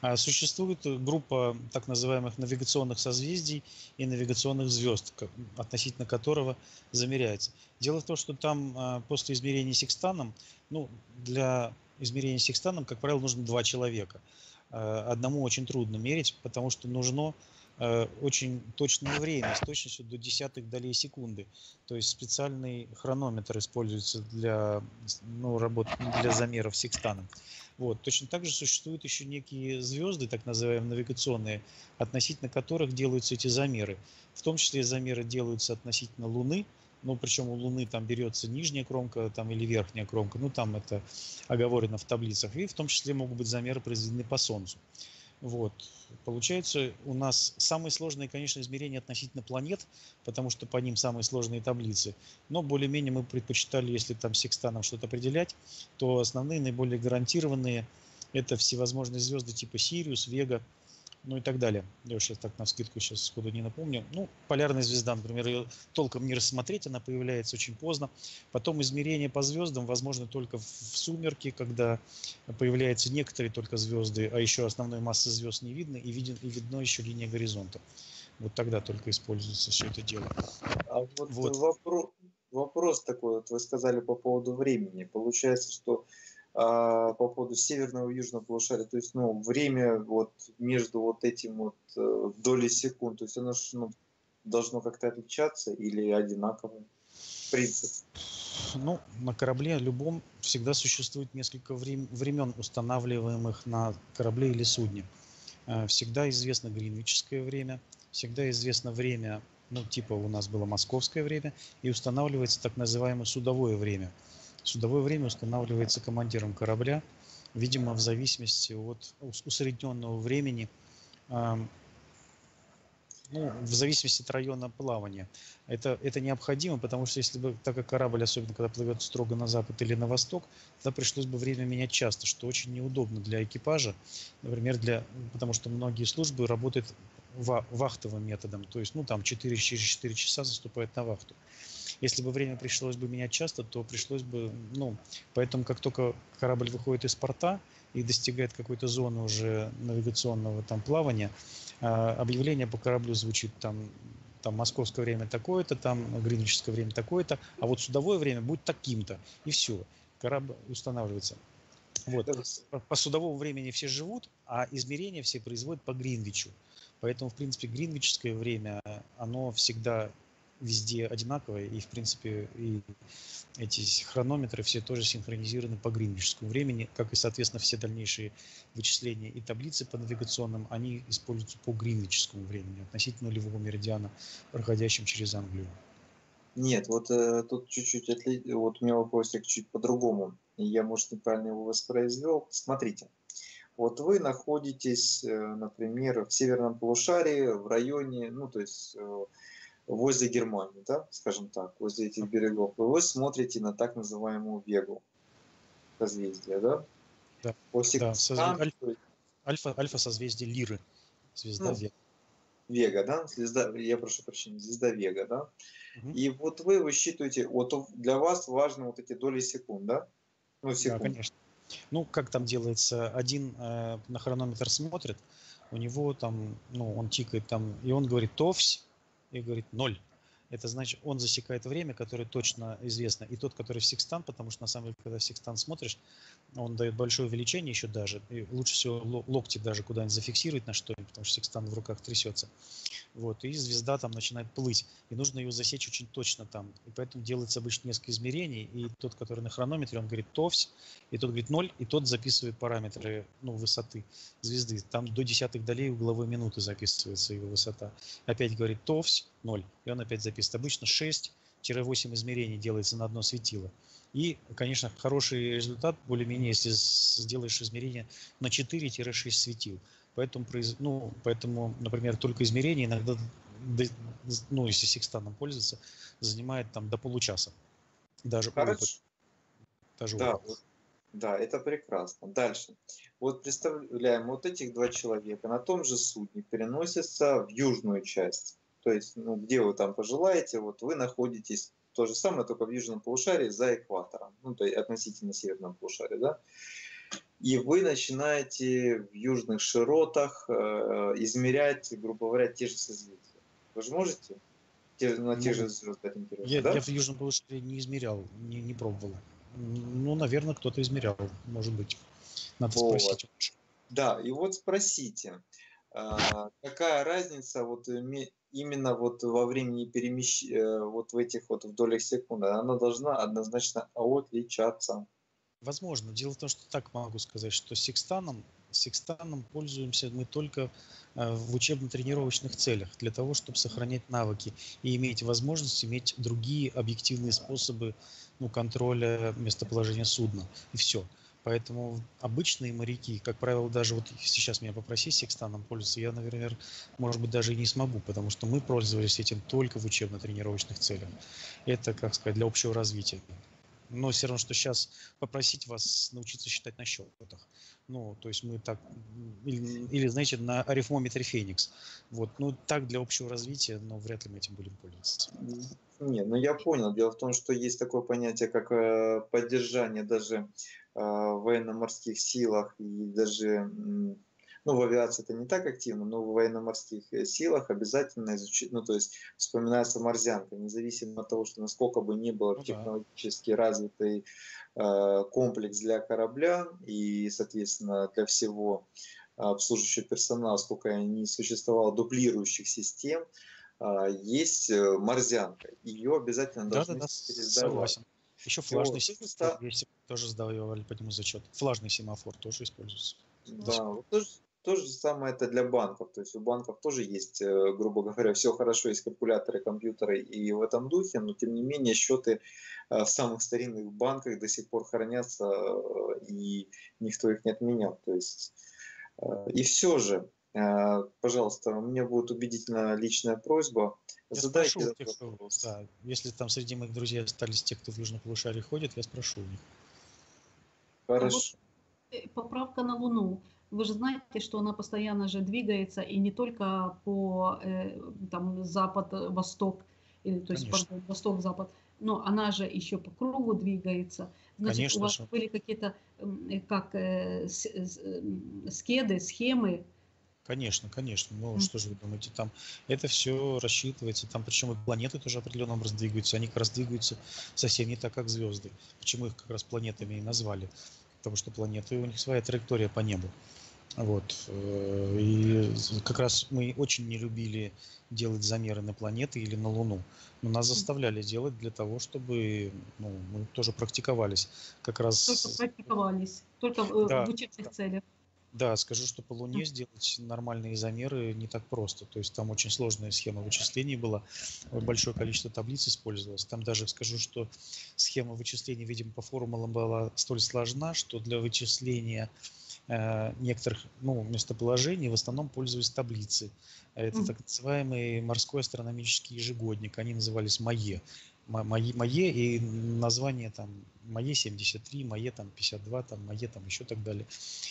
А, существует группа так называемых навигационных созвездий и навигационных звезд, относительно которого замеряется. Дело в том, что там а, после измерения секстаном, ну, для измерения секстаном, как правило, нужно два человека. А, одному очень трудно мерить, потому что нужно очень точное время, с точностью до десятых долей секунды. То есть специальный хронометр используется для, ну, работ, для замеров секстаном. Вот. Точно так же существуют еще некие звезды, так называемые навигационные, относительно которых делаются эти замеры. В том числе замеры делаются относительно Луны, ну, причем у Луны там берется нижняя кромка там, или верхняя кромка, ну, там это оговорено в таблицах, и в том числе могут быть замеры произведены по Солнцу. Вот. Получается, у нас самые сложные, конечно, измерения относительно планет, потому что по ним самые сложные таблицы. Но более-менее мы предпочитали, если там секстаном что-то определять, то основные, наиболее гарантированные – это всевозможные звезды типа Сириус, Вега, ну и так далее. Я сейчас так на скидку сейчас сходу не напомню. Ну, полярная звезда, например, ее толком не рассмотреть, она появляется очень поздно. Потом измерения по звездам возможно только в сумерки, когда появляются некоторые только звезды, а еще основной массы звезд не видно, и, виден, и видно еще линия горизонта. Вот тогда только используется все это дело. А вот, вот. Вопрос, вопрос такой, вот вы сказали по поводу времени. Получается, что по поводу северного и южного полушария. То есть, ну, время вот между вот этим вот э, долей секунд, то есть оно ну, должно как-то отличаться или одинаково? Принцип. Ну, на корабле любом всегда существует несколько времен, устанавливаемых на корабле или судне. Э, всегда известно гринвичское время, всегда известно время, ну, типа у нас было московское время, и устанавливается так называемое судовое время – Судовое время устанавливается командиром корабля, видимо, в зависимости от усредненного времени, ну, в зависимости от района плавания. Это, это необходимо, потому что если бы, так как корабль, особенно когда плывет строго на запад или на восток, тогда пришлось бы время менять часто, что очень неудобно для экипажа, например, для, потому что многие службы работают вахтовым методом, то есть, ну, там 4 через 4 часа заступают на вахту. Если бы время пришлось бы менять часто, то пришлось бы, ну, поэтому как только корабль выходит из порта и достигает какой-то зоны уже навигационного там плавания, а, объявление по кораблю звучит там там московское время такое-то, там гринвичское время такое-то, а вот судовое время будет таким-то, и все, корабль устанавливается. Вот. По судовому времени все живут, а измерения все производят по Гринвичу. Поэтому, в принципе, гринвичское время, оно всегда везде одинаковое, и, в принципе, и эти хронометры все тоже синхронизированы по гринвичскому времени, как и, соответственно, все дальнейшие вычисления и таблицы по навигационным, они используются по гринвичскому времени, относительно нулевого меридиана, проходящим через Англию. Нет, вот э, тут чуть-чуть, отли... вот у меня вопросик чуть по-другому. Я, может, неправильно его воспроизвел. Смотрите, вот вы находитесь, э, например, в северном полушарии, в районе, ну, то есть э, возле Германии, да, скажем так, возле этих берегов, вы смотрите на так называемую Вегу, созвездие, да? Да, После да созвездие, альфа, альфа, альфа созвездие Лиры, звезда ну, Вега. Вега, да, звезда, я прошу прощения, звезда Вега, да? Угу. И вот вы высчитываете, вот для вас важны вот эти доли секунд, да? Ну, секунд. Да, конечно. Ну, как там делается, один э, на хронометр смотрит, у него там, ну, он тикает там, и он говорит «товсь», и говорит ноль. Это значит, он засекает время, которое точно известно. И тот, который в секстан, потому что на самом деле, когда в секстан смотришь, он дает большое увеличение еще даже. И лучше всего локти даже куда-нибудь зафиксировать на что-нибудь, потому что секстан в руках трясется. Вот, и звезда там начинает плыть. И нужно ее засечь очень точно там. И поэтому делается обычно несколько измерений. И тот, который на хронометре, он говорит товсь, и тот говорит ноль, и тот записывает параметры ну, высоты звезды. Там до десятых долей угловой минуты записывается его высота. Опять говорит товсь, 0. И он опять записывает. Обычно 6-8 измерений делается на одно светило. И, конечно, хороший результат, более-менее, если сделаешь измерение на 4-6 светил. Поэтому, ну, поэтому, например, только измерение иногда, ну, если секстаном пользоваться, занимает там до получаса. Даже Хорошо. опыт. Даже да, опыт. да, это прекрасно. Дальше. Вот представляем, вот этих два человека на том же судне переносятся в южную часть то есть, ну, где вы там пожелаете, вот вы находитесь то же самое, только в южном полушарии за экватором, ну, то есть относительно северном полушарии, да. И вы начинаете в южных широтах э, измерять, грубо говоря, те же созвездия. Вы же можете те, на тех ну, же звездах я, да? я в южном полушарии не измерял, не, не пробовал. Ну, наверное, кто-то измерял, может быть. Надо вот. спросить. Да, и вот спросите, какая разница вот именно вот во времени перемещ... Э, вот в этих вот в долях секунды, она должна однозначно отличаться. Возможно. Дело в том, что так могу сказать, что секстаном, секстаном пользуемся мы только э, в учебно-тренировочных целях, для того, чтобы сохранять навыки и иметь возможность иметь другие объективные способы ну, контроля местоположения судна. И все. Поэтому обычные моряки, как правило, даже вот сейчас меня попросить секстаном пользоваться, я, наверное, может быть, даже и не смогу, потому что мы пользовались этим только в учебно-тренировочных целях. Это, как сказать, для общего развития. Но все равно, что сейчас попросить вас научиться считать на счетах. Ну, то есть мы так, или, или знаете, на арифмометре Феникс. Вот, ну, так для общего развития, но вряд ли мы этим будем пользоваться. Нет, ну я понял. Дело в том, что есть такое понятие, как э, поддержание даже э, в военно-морских силах и даже ну, в авиации это не так активно, но в военно-морских э, силах обязательно изучить, ну, то есть вспоминается морзянка, независимо от того, что насколько бы ни был ну, технологически да. развитый э, комплекс для корабля и, соответственно, для всего обслуживающего персонала, сколько не существовало дублирующих систем, э, есть э, морзянка. Ее обязательно да, должны да, да, пересдавать. Еще флажный семафор, тоже сдавали по нему зачет. Флажный семафор тоже используется. Да, вот тоже, то же самое это для банков. То есть у банков тоже есть, э, грубо говоря, все хорошо, есть калькуляторы, компьютеры и в этом духе, но тем не менее счеты э, в самых старинных банках до сих пор хранятся, э, и никто их не отменял. То есть, и все же, пожалуйста, у меня будет убедительная личная просьба. Я Задайте спрошу тех, кто, да, если там среди моих друзей остались те, кто в Южном полушарии ходит, я спрошу у них. Хорошо. А вот поправка на Луну. Вы же знаете, что она постоянно же двигается, и не только по э, там, запад-восток, или то есть пардон, восток-запад, но она же еще по кругу двигается. Значит, Конечно, у вас что... были какие-то э, как э, с, э, скеды, схемы? Конечно, конечно. Ну, mm. что же вы думаете, там это все рассчитывается, там причем и планеты тоже определенным образом двигаются, они как раз двигаются совсем не так, как звезды. Почему их как раз планетами и назвали? Потому что планеты, у них своя траектория по небу. Вот. Э, и как раз мы очень не любили делать замеры на планеты или на Луну. Но нас заставляли делать для того, чтобы ну, мы тоже практиковались. Как раз... Только практиковались, только в, да, в учебных да. целях. Да, скажу, что по Луне сделать нормальные замеры не так просто. То есть там очень сложная схема вычислений была, большое количество таблиц использовалось. Там даже скажу, что схема вычислений, видимо, по формулам была столь сложна, что для вычисления Э, некоторых ну, местоположений в основном пользовались таблицы. Это так называемый морской астрономический ежегодник. Они назывались МАЕ. МАЕ, МАЕ и название там МАЕ 73, МАЕ там 52, там МАЕ там еще так далее.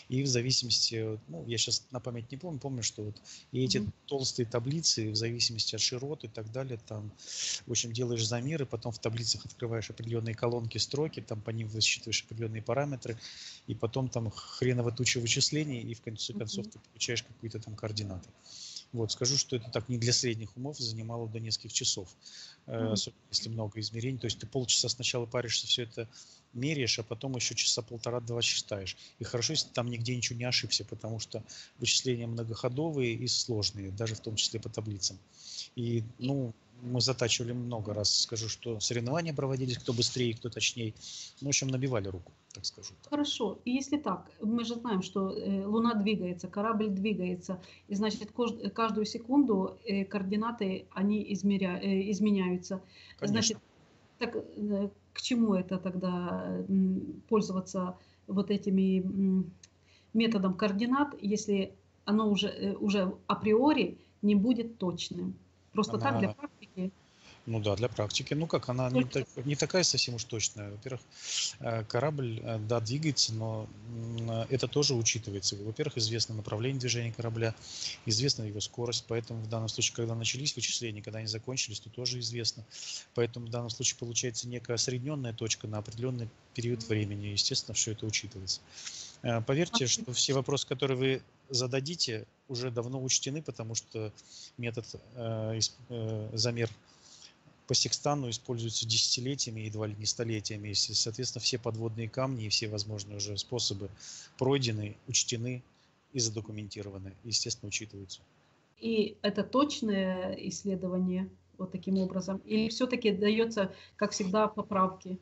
И в зависимости, ну, я сейчас на память не помню, помню, что вот и эти mm-hmm. толстые таблицы в зависимости от широт и так далее, там, в общем, делаешь замеры, потом в таблицах открываешь определенные колонки, строки, там по ним высчитываешь определенные параметры, и потом там хреново туча вычислений, и в конце концов mm-hmm. ты получаешь какие-то там координаты. Вот, скажу, что это так не для средних умов занимало до нескольких часов, mm-hmm. если много измерений. То есть ты полчаса сначала паришься, все это меряешь, а потом еще часа полтора-два считаешь. И хорошо, если там нигде ничего не ошибся, потому что вычисления многоходовые и сложные, даже в том числе по таблицам. И, ну, мы затачивали много раз. Скажу, что соревнования проводились, кто быстрее, кто точнее. Ну, в общем, набивали руку, так скажу. Хорошо. И если так, мы же знаем, что э, Луна двигается, корабль двигается, и значит каждую секунду э, координаты они измеря... Э, изменяются. Конечно. Значит, так к чему это тогда пользоваться вот этими методом координат, если оно уже, уже априори не будет точным? Просто Она... так для практики. Ну да, для практики. Ну как, она не, так, не такая совсем уж точная. Во-первых, э, корабль, э, да, двигается, но это тоже учитывается. Во-первых, известно направление движения корабля, известна его скорость, поэтому в данном случае, когда начались вычисления, когда они закончились, то тоже известно. Поэтому в данном случае получается некая осредненная точка на определенный период времени. Естественно, все это учитывается. Э, поверьте, что все вопросы, которые вы зададите, уже давно учтены, потому что метод э, э, замер по секстану используется десятилетиями, едва ли не столетиями. И, соответственно, все подводные камни и все возможные уже способы пройдены, учтены и задокументированы, естественно, учитываются. И это точное исследование вот таким образом? Или все-таки дается, как всегда, поправки?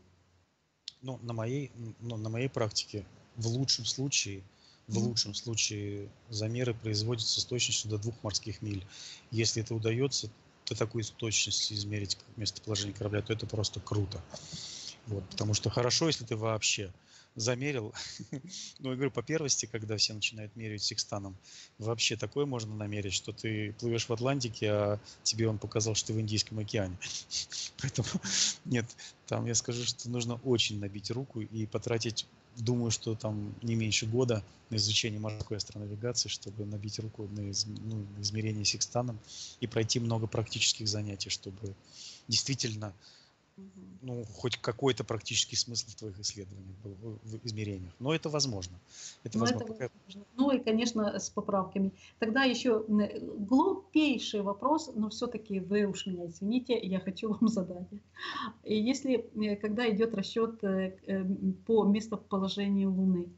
Ну, на моей, ну, на моей практике в лучшем случае в лучшем случае замеры производятся с точностью до двух морских миль. Если это удается, то такую точность измерить местоположение корабля, то это просто круто. Вот, потому что хорошо, если ты вообще замерил. ну, я говорю, по первости, когда все начинают мерить секстаном, вообще такое можно намерить, что ты плывешь в Атлантике, а тебе он показал, что ты в Индийском океане. Поэтому нет, там я скажу, что нужно очень набить руку и потратить думаю, что там не меньше года на изучение морской астронавигации, чтобы набить руку на, из, ну, измерение секстаном и пройти много практических занятий, чтобы действительно ну, хоть какой-то практический смысл в твоих исследованиях был, в измерениях. Но это возможно. Это, ну, возможно. это возможно. Ну и, конечно, с поправками. Тогда еще глупейший вопрос, но все-таки вы уж меня извините, я хочу вам задать. Если, э, когда идет расчет э, э, по местоположению Луны,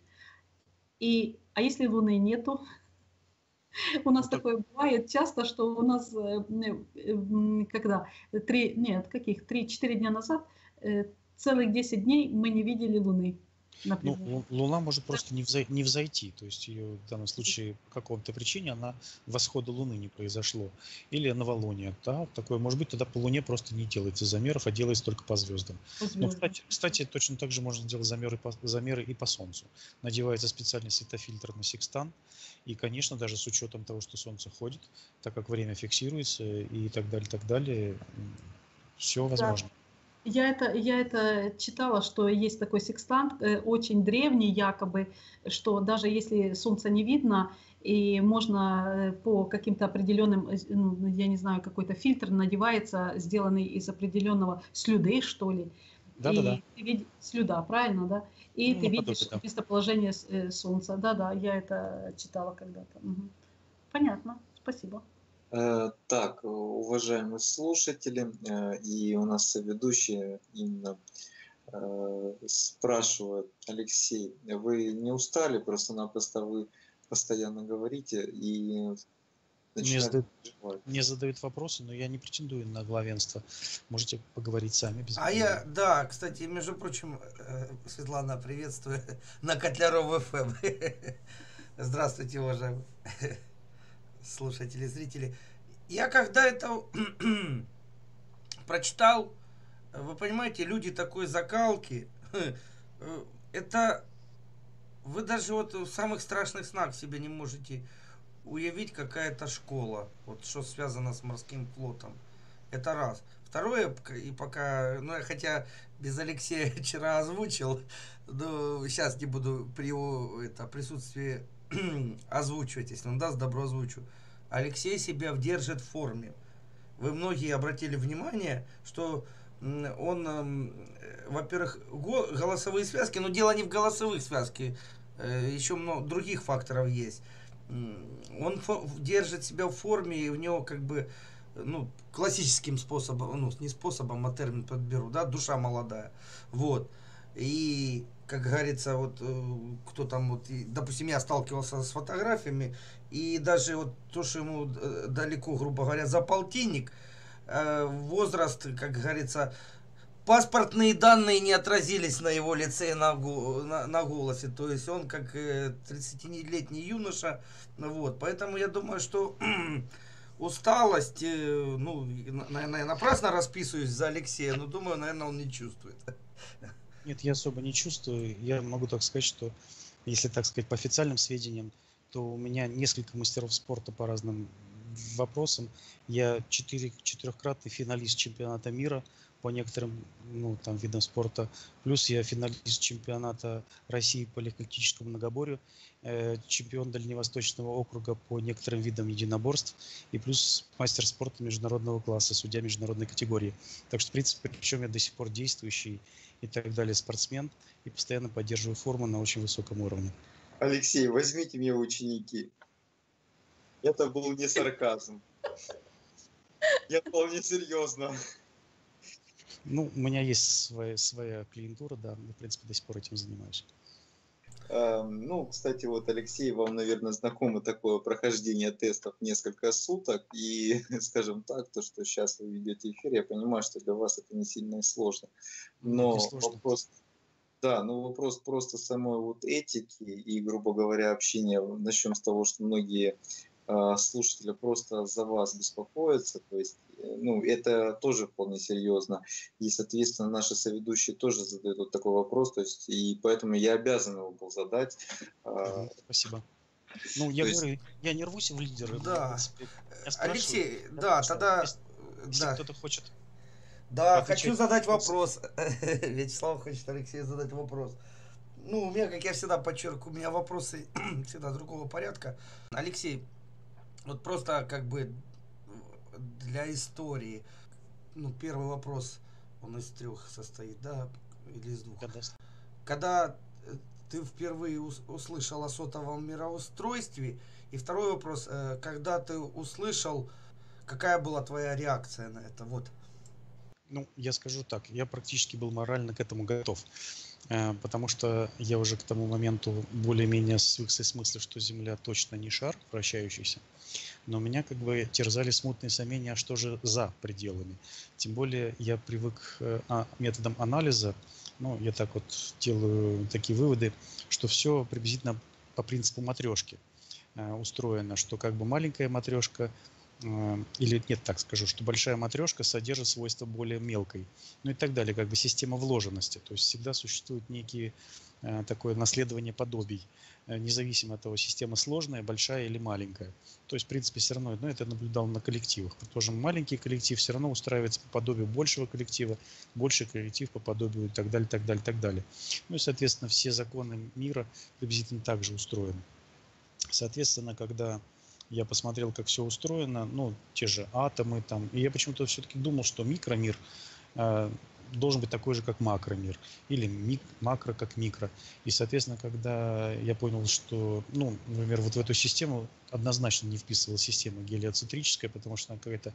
и, а если Луны нету, у нас такое бывает часто, что у нас, э, э, когда, три, нет, каких, три-четыре дня назад, э, целых 10 дней мы не видели Луны. Например. Ну, Луна может просто не, взой, не взойти, то есть ее в данном случае по какому-то причине она восхода Луны не произошло. Или новолуние, да, такое может быть, тогда по Луне просто не делается замеров, а делается только по звездам. По звездам. Ну, кстати, кстати, точно так же можно делать замеры по, замеры и по Солнцу. Надевается специальный светофильтр на секстан, и, конечно, даже с учетом того, что Солнце ходит, так как время фиксируется и так далее, так далее, все возможно. Я это, я это читала, что есть такой секстант, э, очень древний якобы, что даже если солнца не видно, и можно э, по каким-то определенным, э, ну, я не знаю, какой-то фильтр надевается, сделанный из определенного слюды, что ли. Да, и да, да. Ты видишь, слюда, правильно, да? И ну, ты видишь да. местоположение Солнца. Да, да, я это читала когда-то. Угу. Понятно, спасибо. Э, так, уважаемые слушатели, э, и у нас ведущие именно э, спрашивают, Алексей, вы не устали, просто-напросто вы постоянно говорите и не задают, не задают вопросы, но я не претендую на главенство. Можете поговорить сами. Без а я, да, кстати, между прочим, Светлана, приветствую на Котляров ФМ. Здравствуйте, уважаемые слушатели, зрители. Я когда это прочитал, вы понимаете, люди такой закалки, это вы даже вот в самых страшных снах себе не можете уявить какая-то школа, вот что связано с морским флотом. Это раз. Второе, и пока, ну, хотя без Алексея вчера озвучил, но сейчас не буду при его это, присутствии озвучивать, если он даст добро озвучу. Алексей себя держит в форме. Вы многие обратили внимание, что он, эм, во-первых, голосовые связки, но дело не в голосовых связках, э, еще много других факторов есть. Он держит себя в форме, и у него как бы, ну, классическим способом, ну, не способом, а термин подберу, да, душа молодая. Вот. И как говорится, вот э, кто там, вот, допустим, я сталкивался с фотографиями, и даже вот то, что ему э, далеко, грубо говоря, за полтинник, э, возраст, как говорится, паспортные данные не отразились на его лице и на, на, на голосе. То есть он как 30-летний юноша. Вот. Поэтому я думаю, что усталость, ну, наверное, напрасно расписываюсь за Алексея, но думаю, наверное, он не чувствует. Нет, я особо не чувствую. Я могу так сказать, что если так сказать по официальным сведениям, то у меня несколько мастеров спорта по разным вопросам. Я четыре, четырехкратный финалист чемпионата мира по некоторым ну, там, видам спорта. Плюс я финалист чемпионата России по легкоатлетическому многоборью, э, чемпион Дальневосточного округа по некоторым видам единоборств и плюс мастер спорта международного класса, судья международной категории. Так что, в принципе, причем я до сих пор действующий и так далее спортсмен и постоянно поддерживаю форму на очень высоком уровне. Алексей, возьмите меня ученики. Это был не сарказм. Я вполне серьезно. Ну, у меня есть своя, своя клиентура, да, в принципе, до сих пор этим занимаюсь. Эм, ну, кстати, вот, Алексей, вам, наверное, знакомо такое прохождение тестов несколько суток. И, скажем так, то, что сейчас вы ведете эфир, я понимаю, что для вас это не сильно и сложно. Но сложно. вопрос... Да, но вопрос просто самой вот этики и, грубо говоря, общения. Начнем с того, что многие слушателя просто за вас беспокоятся, то есть, э, ну, это тоже вполне серьезно, и, соответственно, наши соведущие тоже задают вот такой вопрос, то есть, и поэтому я обязан его был задать. Э, Спасибо. Ну, я есть... говорю, я не рвусь в лидеры. Да. Алексей, да, тогда... Если да. кто-то хочет да, хочу задать вопрос. Вячеслав хочет Алексею задать вопрос. Ну, у меня, как я всегда подчеркиваю, у меня вопросы всегда другого порядка. Алексей, вот просто как бы для истории. Ну, первый вопрос, он из трех состоит, да, или из двух. Когда, Когда э, ты впервые услышал о сотовом мироустройстве, и второй вопрос, э, когда ты услышал, какая была твоя реакция на это? Вот. Ну, я скажу так, я практически был морально к этому готов. Э, потому что я уже к тому моменту более-менее свыкся с мыслью, что Земля точно не шар вращающийся. Но меня как бы терзали смутные сомнения, а что же за пределами. Тем более я привык э, а, методам анализа, ну, я так вот делаю такие выводы, что все приблизительно по принципу матрешки э, устроено, что как бы маленькая матрешка или нет, так скажу, что большая матрешка содержит свойства более мелкой, ну и так далее, как бы система вложенности, то есть всегда существует некие э, такое наследование подобий, э, независимо от того, система сложная, большая или маленькая. То есть, в принципе, все равно, ну, это наблюдал на коллективах. Предположим, маленький коллектив все равно устраивается по подобию большего коллектива, больший коллектив по подобию и так далее, так далее, так далее. Ну и, соответственно, все законы мира приблизительно так же устроены. Соответственно, когда я посмотрел, как все устроено, ну, те же атомы там, и я почему-то все-таки думал, что микромир э, должен быть такой же, как макромир, или мик, макро, как микро. И, соответственно, когда я понял, что, ну, например, вот в эту систему однозначно не вписывала система гелиоцентрическая, потому что она какая-то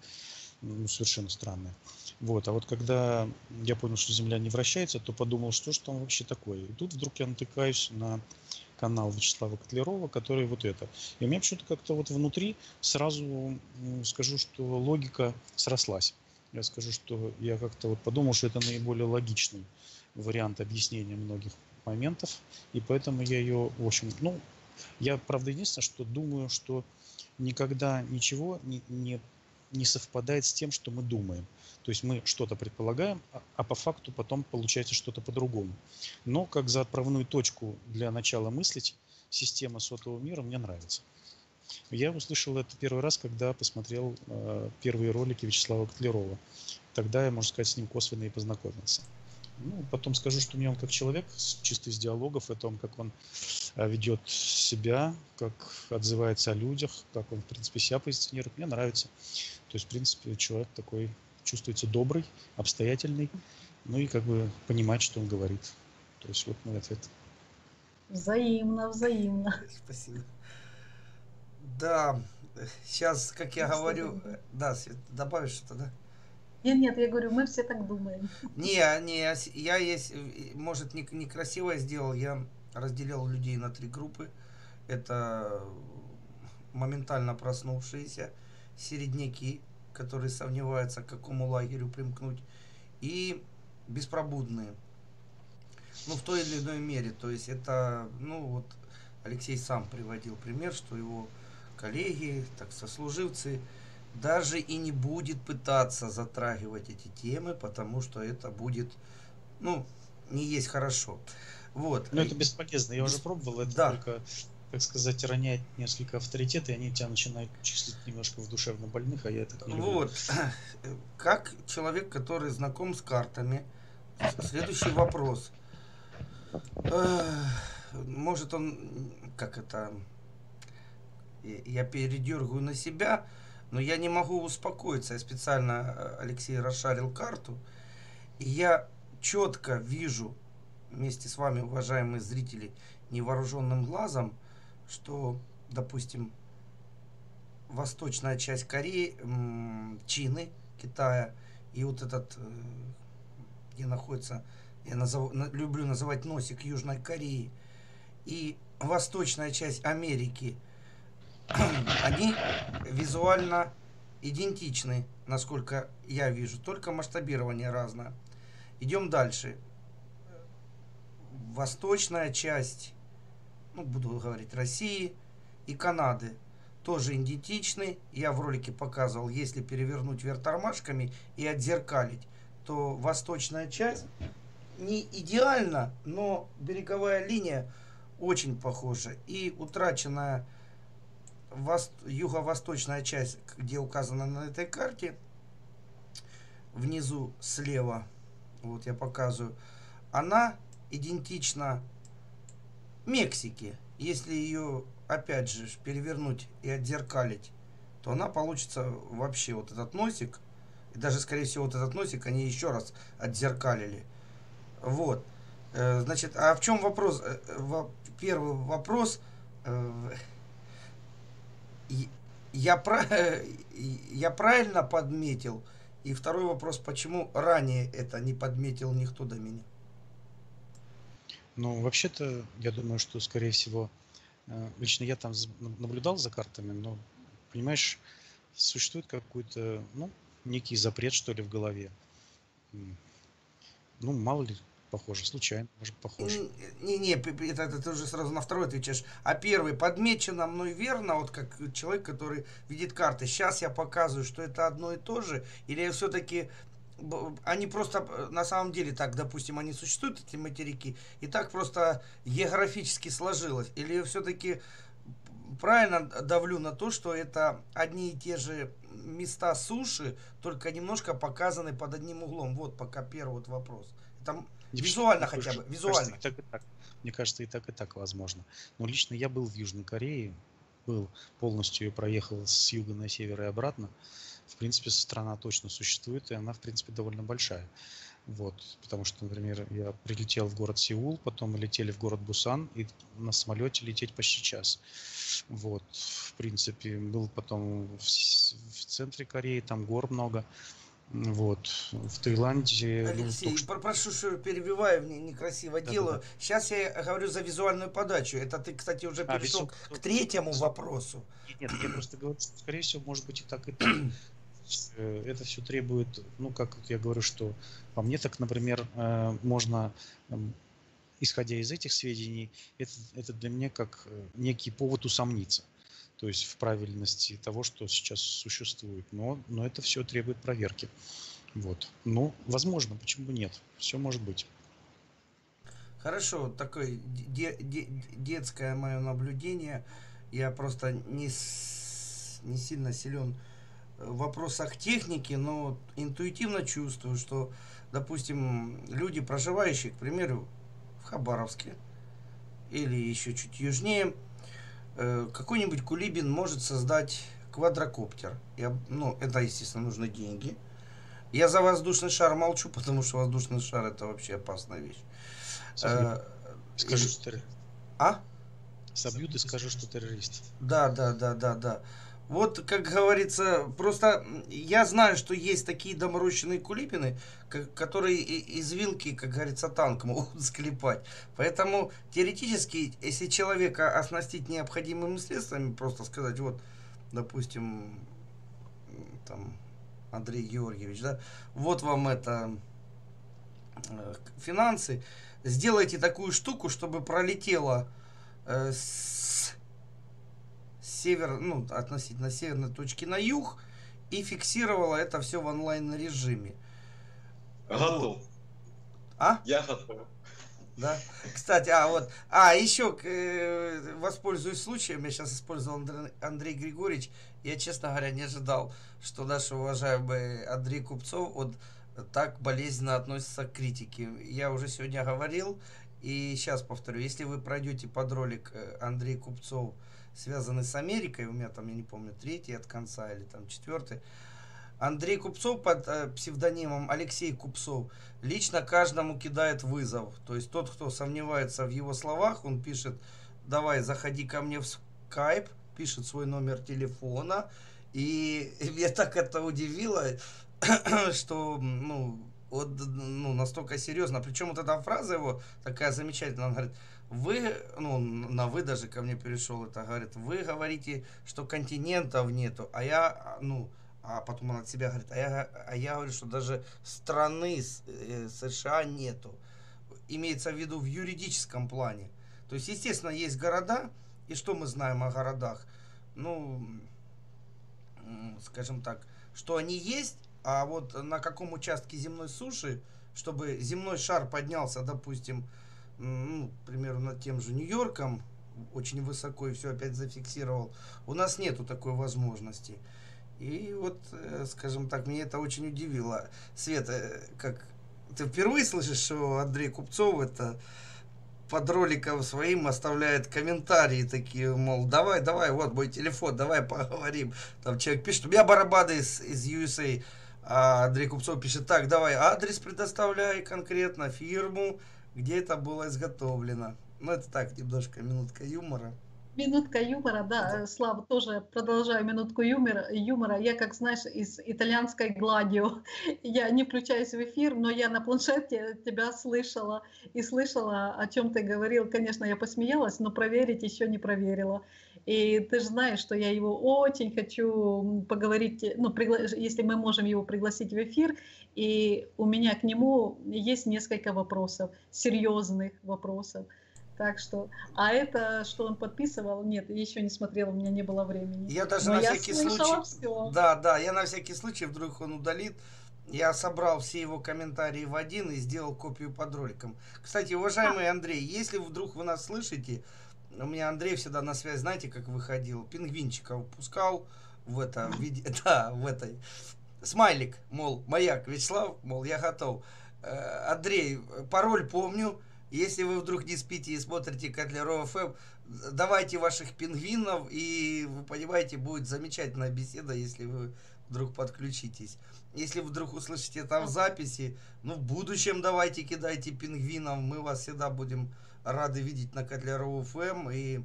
ну, совершенно странная. Вот, а вот когда я понял, что Земля не вращается, то подумал, что же там вообще такое. И тут вдруг я натыкаюсь на канал Вячеслава Котлярова, который вот это. И у меня почему-то как-то вот внутри сразу скажу, что логика срослась. Я скажу, что я как-то вот подумал, что это наиболее логичный вариант объяснения многих моментов, и поэтому я ее, в общем, ну, я, правда, единственное, что думаю, что никогда ничего не, не, не совпадает с тем, что мы думаем. То есть мы что-то предполагаем, а, а по факту потом получается что-то по-другому. Но как за отправную точку для начала мыслить система сотового мира мне нравится. Я услышал это первый раз, когда посмотрел э, первые ролики Вячеслава Котлярова. Тогда я, можно сказать, с ним косвенно и познакомился. Ну, потом скажу, что мне он как человек, чисто из диалогов, о том, как он э, ведет себя, как отзывается о людях, как он, в принципе, себя позиционирует, мне нравится. То есть, в принципе, человек такой чувствуется добрый, обстоятельный, ну и как бы понимать, что он говорит. То есть вот мой ответ. Взаимно, взаимно. Спасибо. Да, сейчас, как я говорю, да, Свет, добавишь что-то, да? Нет, нет, я говорю, мы все так думаем. Не, не, я есть, может, не, некрасиво сделал, я разделил людей на три группы. Это моментально проснувшиеся, середняки, которые сомневаются, к какому лагерю примкнуть, и беспробудные. Ну, в той или иной мере. То есть это, ну, вот Алексей сам приводил пример, что его коллеги, так сослуживцы, даже и не будет пытаться затрагивать эти темы, потому что это будет, ну, не есть хорошо. Вот. Но это бесполезно. Я Бес... уже пробовал, это да. только так сказать, роняет несколько авторитет, и они тебя начинают числить немножко в душевно больных, а я это не люблю. Вот. Как человек, который знаком с картами, следующий вопрос. Может он, как это, я передергиваю на себя, но я не могу успокоиться. Я специально э, Алексей расшарил карту, и я четко вижу вместе с вами, уважаемые зрители, невооруженным глазом, что, допустим, восточная часть Кореи, Чины, Китая, и вот этот, э, где находится, я назов, люблю называть носик Южной Кореи, и восточная часть Америки, они визуально идентичны, насколько я вижу, только масштабирование разное. Идем дальше. Восточная часть ну, буду говорить, России и Канады. тоже идентичны. Я в ролике показывал, если перевернуть вверх тормашками и отзеркалить, то восточная часть не идеально, но береговая линия очень похожа. И утраченная юго-восточная часть, где указана на этой карте, внизу слева, вот я показываю, она идентична Мексике. Если ее, опять же, перевернуть и отзеркалить, то она получится вообще вот этот носик, и даже, скорее всего, вот этот носик они еще раз отзеркалили. Вот. Э, значит, а в чем вопрос? Э, первый вопрос. Э, я, я правильно подметил? И второй вопрос, почему ранее это не подметил никто до меня? Ну, вообще-то, я думаю, что, скорее всего, лично я там наблюдал за картами, но, понимаешь, существует какой-то, ну, некий запрет, что ли, в голове. Ну, мало ли, похоже, случайно, может, похоже. Не-не, это, это ты уже сразу на второй отвечаешь. А первый, подмечено мной верно, вот как человек, который видит карты. Сейчас я показываю, что это одно и то же, или все-таки они просто э, на самом деле так, допустим, они существуют, эти материки, и так просто географически сложилось. Или все-таки правильно давлю на то, что это одни и те же места суши, только немножко показаны под одним углом. Вот пока первый вот вопрос. Там Визуально хотя бы, визуально. Кажется, и так, и так. Мне кажется, и так, и так возможно. Но лично я был в Южной Корее, был полностью проехал с юга на север и обратно. В принципе, страна точно существует, и она, в принципе, довольно большая. Вот, потому что, например, я прилетел в город Сеул, потом летели в город Бусан, и на самолете лететь почти час. Вот, в принципе, был потом в, в центре Кореи, там гор много. Вот. В Таиланде... Ну, Алексей, ну, только... прошу, что перебиваю, мне некрасиво да, делаю. Да, да. Сейчас я говорю за визуальную подачу. Это ты, кстати, уже а, перешел а, к третьему вопросу. Нет, я просто говорю, что, скорее всего, может быть и так, и так. Э, это все требует, ну, как я говорю, что по мне так, например, э, можно эм, исходя из этих сведений, это, это для меня как э, некий повод усомниться то есть в правильности того, что сейчас существует. Но, но это все требует проверки. Вот. Ну, возможно, почему бы нет? Все может быть. Хорошо, такое де, де, детское мое наблюдение. Я просто не, не сильно силен в вопросах техники, но интуитивно чувствую, что, допустим, люди, проживающие, к примеру, в Хабаровске или еще чуть южнее, Э, какой-нибудь Кулибин может создать квадрокоптер. Я, ну, это, естественно, нужны деньги. Я за воздушный шар молчу, потому что воздушный шар это вообще опасная вещь. Э, скажи, что террорист. А? Собьют и скажу, что террорист. Да, да, да, да, да. Вот, как говорится, просто я знаю, что есть такие доморощенные кулипины, которые из вилки, как говорится, танк могут склепать. Поэтому теоретически, если человека оснастить необходимыми средствами, просто сказать, вот, допустим, там, Андрей Георгиевич, да, вот вам это э, финансы, сделайте такую штуку, чтобы пролетело э, с север, ну, относительно северной точки на юг и фиксировала это все в онлайн режиме. Готов. А? Я готов. Да. Кстати, а вот, а еще э, воспользуюсь случаем, я сейчас использовал Андрей, Андрей Григорьевич, я, честно говоря, не ожидал, что наш уважаемый Андрей Купцов вот так болезненно относится к критике. Я уже сегодня говорил, и сейчас повторю, если вы пройдете под ролик э, Андрей Купцов, связанный с Америкой, у меня там, я не помню, третий от конца или там четвертый, Андрей Купцов под э, псевдонимом Алексей Купцов лично каждому кидает вызов. То есть тот, кто сомневается в его словах, он пишет, давай, заходи ко мне в скайп, пишет свой номер телефона. И меня так это удивило, что, ну, вот, ну, настолько серьезно. Причем вот эта фраза его такая замечательная. Он говорит, вы, ну, на вы даже ко мне перешел это, говорит, вы говорите, что континентов нету, а я, ну, а потом он от себя говорит, а я, а я говорю, что даже страны э, США нету. Имеется в виду в юридическом плане. То есть, естественно, есть города, и что мы знаем о городах? ну, скажем так, что они есть, а вот на каком участке земной суши, чтобы земной шар поднялся, допустим, ну, примеру, над тем же Нью-Йорком, очень высоко и все опять зафиксировал, у нас нету такой возможности. И вот, э, скажем так, мне это очень удивило. Света, как ты впервые слышишь, что Андрей Купцов это под роликом своим оставляет комментарии такие, мол, давай, давай, вот мой телефон, давай поговорим. Там человек пишет, у меня барабаны из, из USA, а Андрей Купцов пишет, так, давай, адрес предоставляй конкретно, фирму, где это было изготовлено. Ну, это так, немножко минутка юмора. Минутка юмора, да, Слава, тоже продолжаю минутку юмора. юмора. Я, как знаешь, из итальянской гладио. Я не включаюсь в эфир, но я на планшете тебя слышала и слышала, о чем ты говорил. Конечно, я посмеялась, но проверить еще не проверила. И ты же знаешь, что я его очень хочу поговорить, ну, пригла... если мы можем его пригласить в эфир, и у меня к нему есть несколько вопросов, серьезных вопросов. Так что, а это, что он подписывал, нет, еще не смотрел, у меня не было времени. Я даже Но на я всякий случай, все. да, да, я на всякий случай, вдруг он удалит, я собрал все его комментарии в один и сделал копию под роликом. Кстати, уважаемый Андрей, если вдруг вы нас слышите, у меня Андрей всегда на связь, знаете, как выходил, пингвинчика выпускал в это, в виде, да, в этой, смайлик, мол, маяк, Вячеслав, мол, я готов. Э, Андрей, пароль помню, если вы вдруг не спите и смотрите Котлеров ФМ, давайте ваших пингвинов, и вы понимаете, будет замечательная беседа, если вы вдруг подключитесь. Если вдруг услышите там записи, ну, в будущем давайте кидайте пингвинов, мы вас всегда будем рады видеть на Котлеров ФМ, и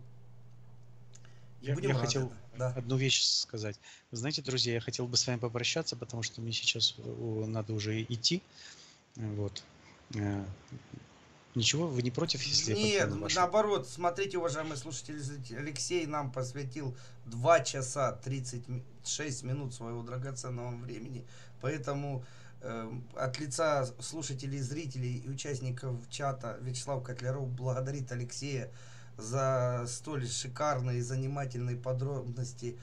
я, я хотел да. одну вещь сказать. Вы знаете, друзья, я хотел бы с вами попрощаться, потому что мне сейчас надо уже идти. Вот. Э, Ничего, вы не против, если Нет, я наоборот, смотрите, уважаемые слушатели, Алексей нам посвятил 2 часа 36 минут своего драгоценного времени. Поэтому э, от лица слушателей, зрителей и участников чата Вячеслав Котляров благодарит Алексея за столь шикарные и занимательные подробности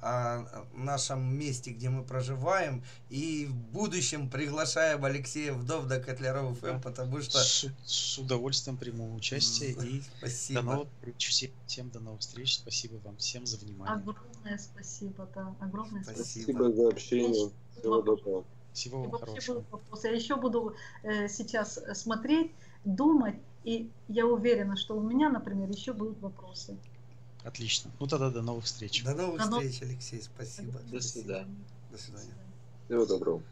о нашем месте, где мы проживаем. И в будущем приглашаем Алексея Вдов до Котляров ФМ, потому что... С, с удовольствием приму участие. И спасибо. До новых встреч. Всем до новых встреч. Спасибо вам всем за внимание. Огромное спасибо, да. Огромное спасибо. Спасибо за общение. Всего доброго. Всего вам хорошего. Я еще буду э, сейчас смотреть, думать, и я уверена, что у меня, например, еще будут вопросы. Отлично. Ну тогда до новых встреч. До новых до встреч, Алексей. Спасибо. До свидания. До свидания. Всего доброго.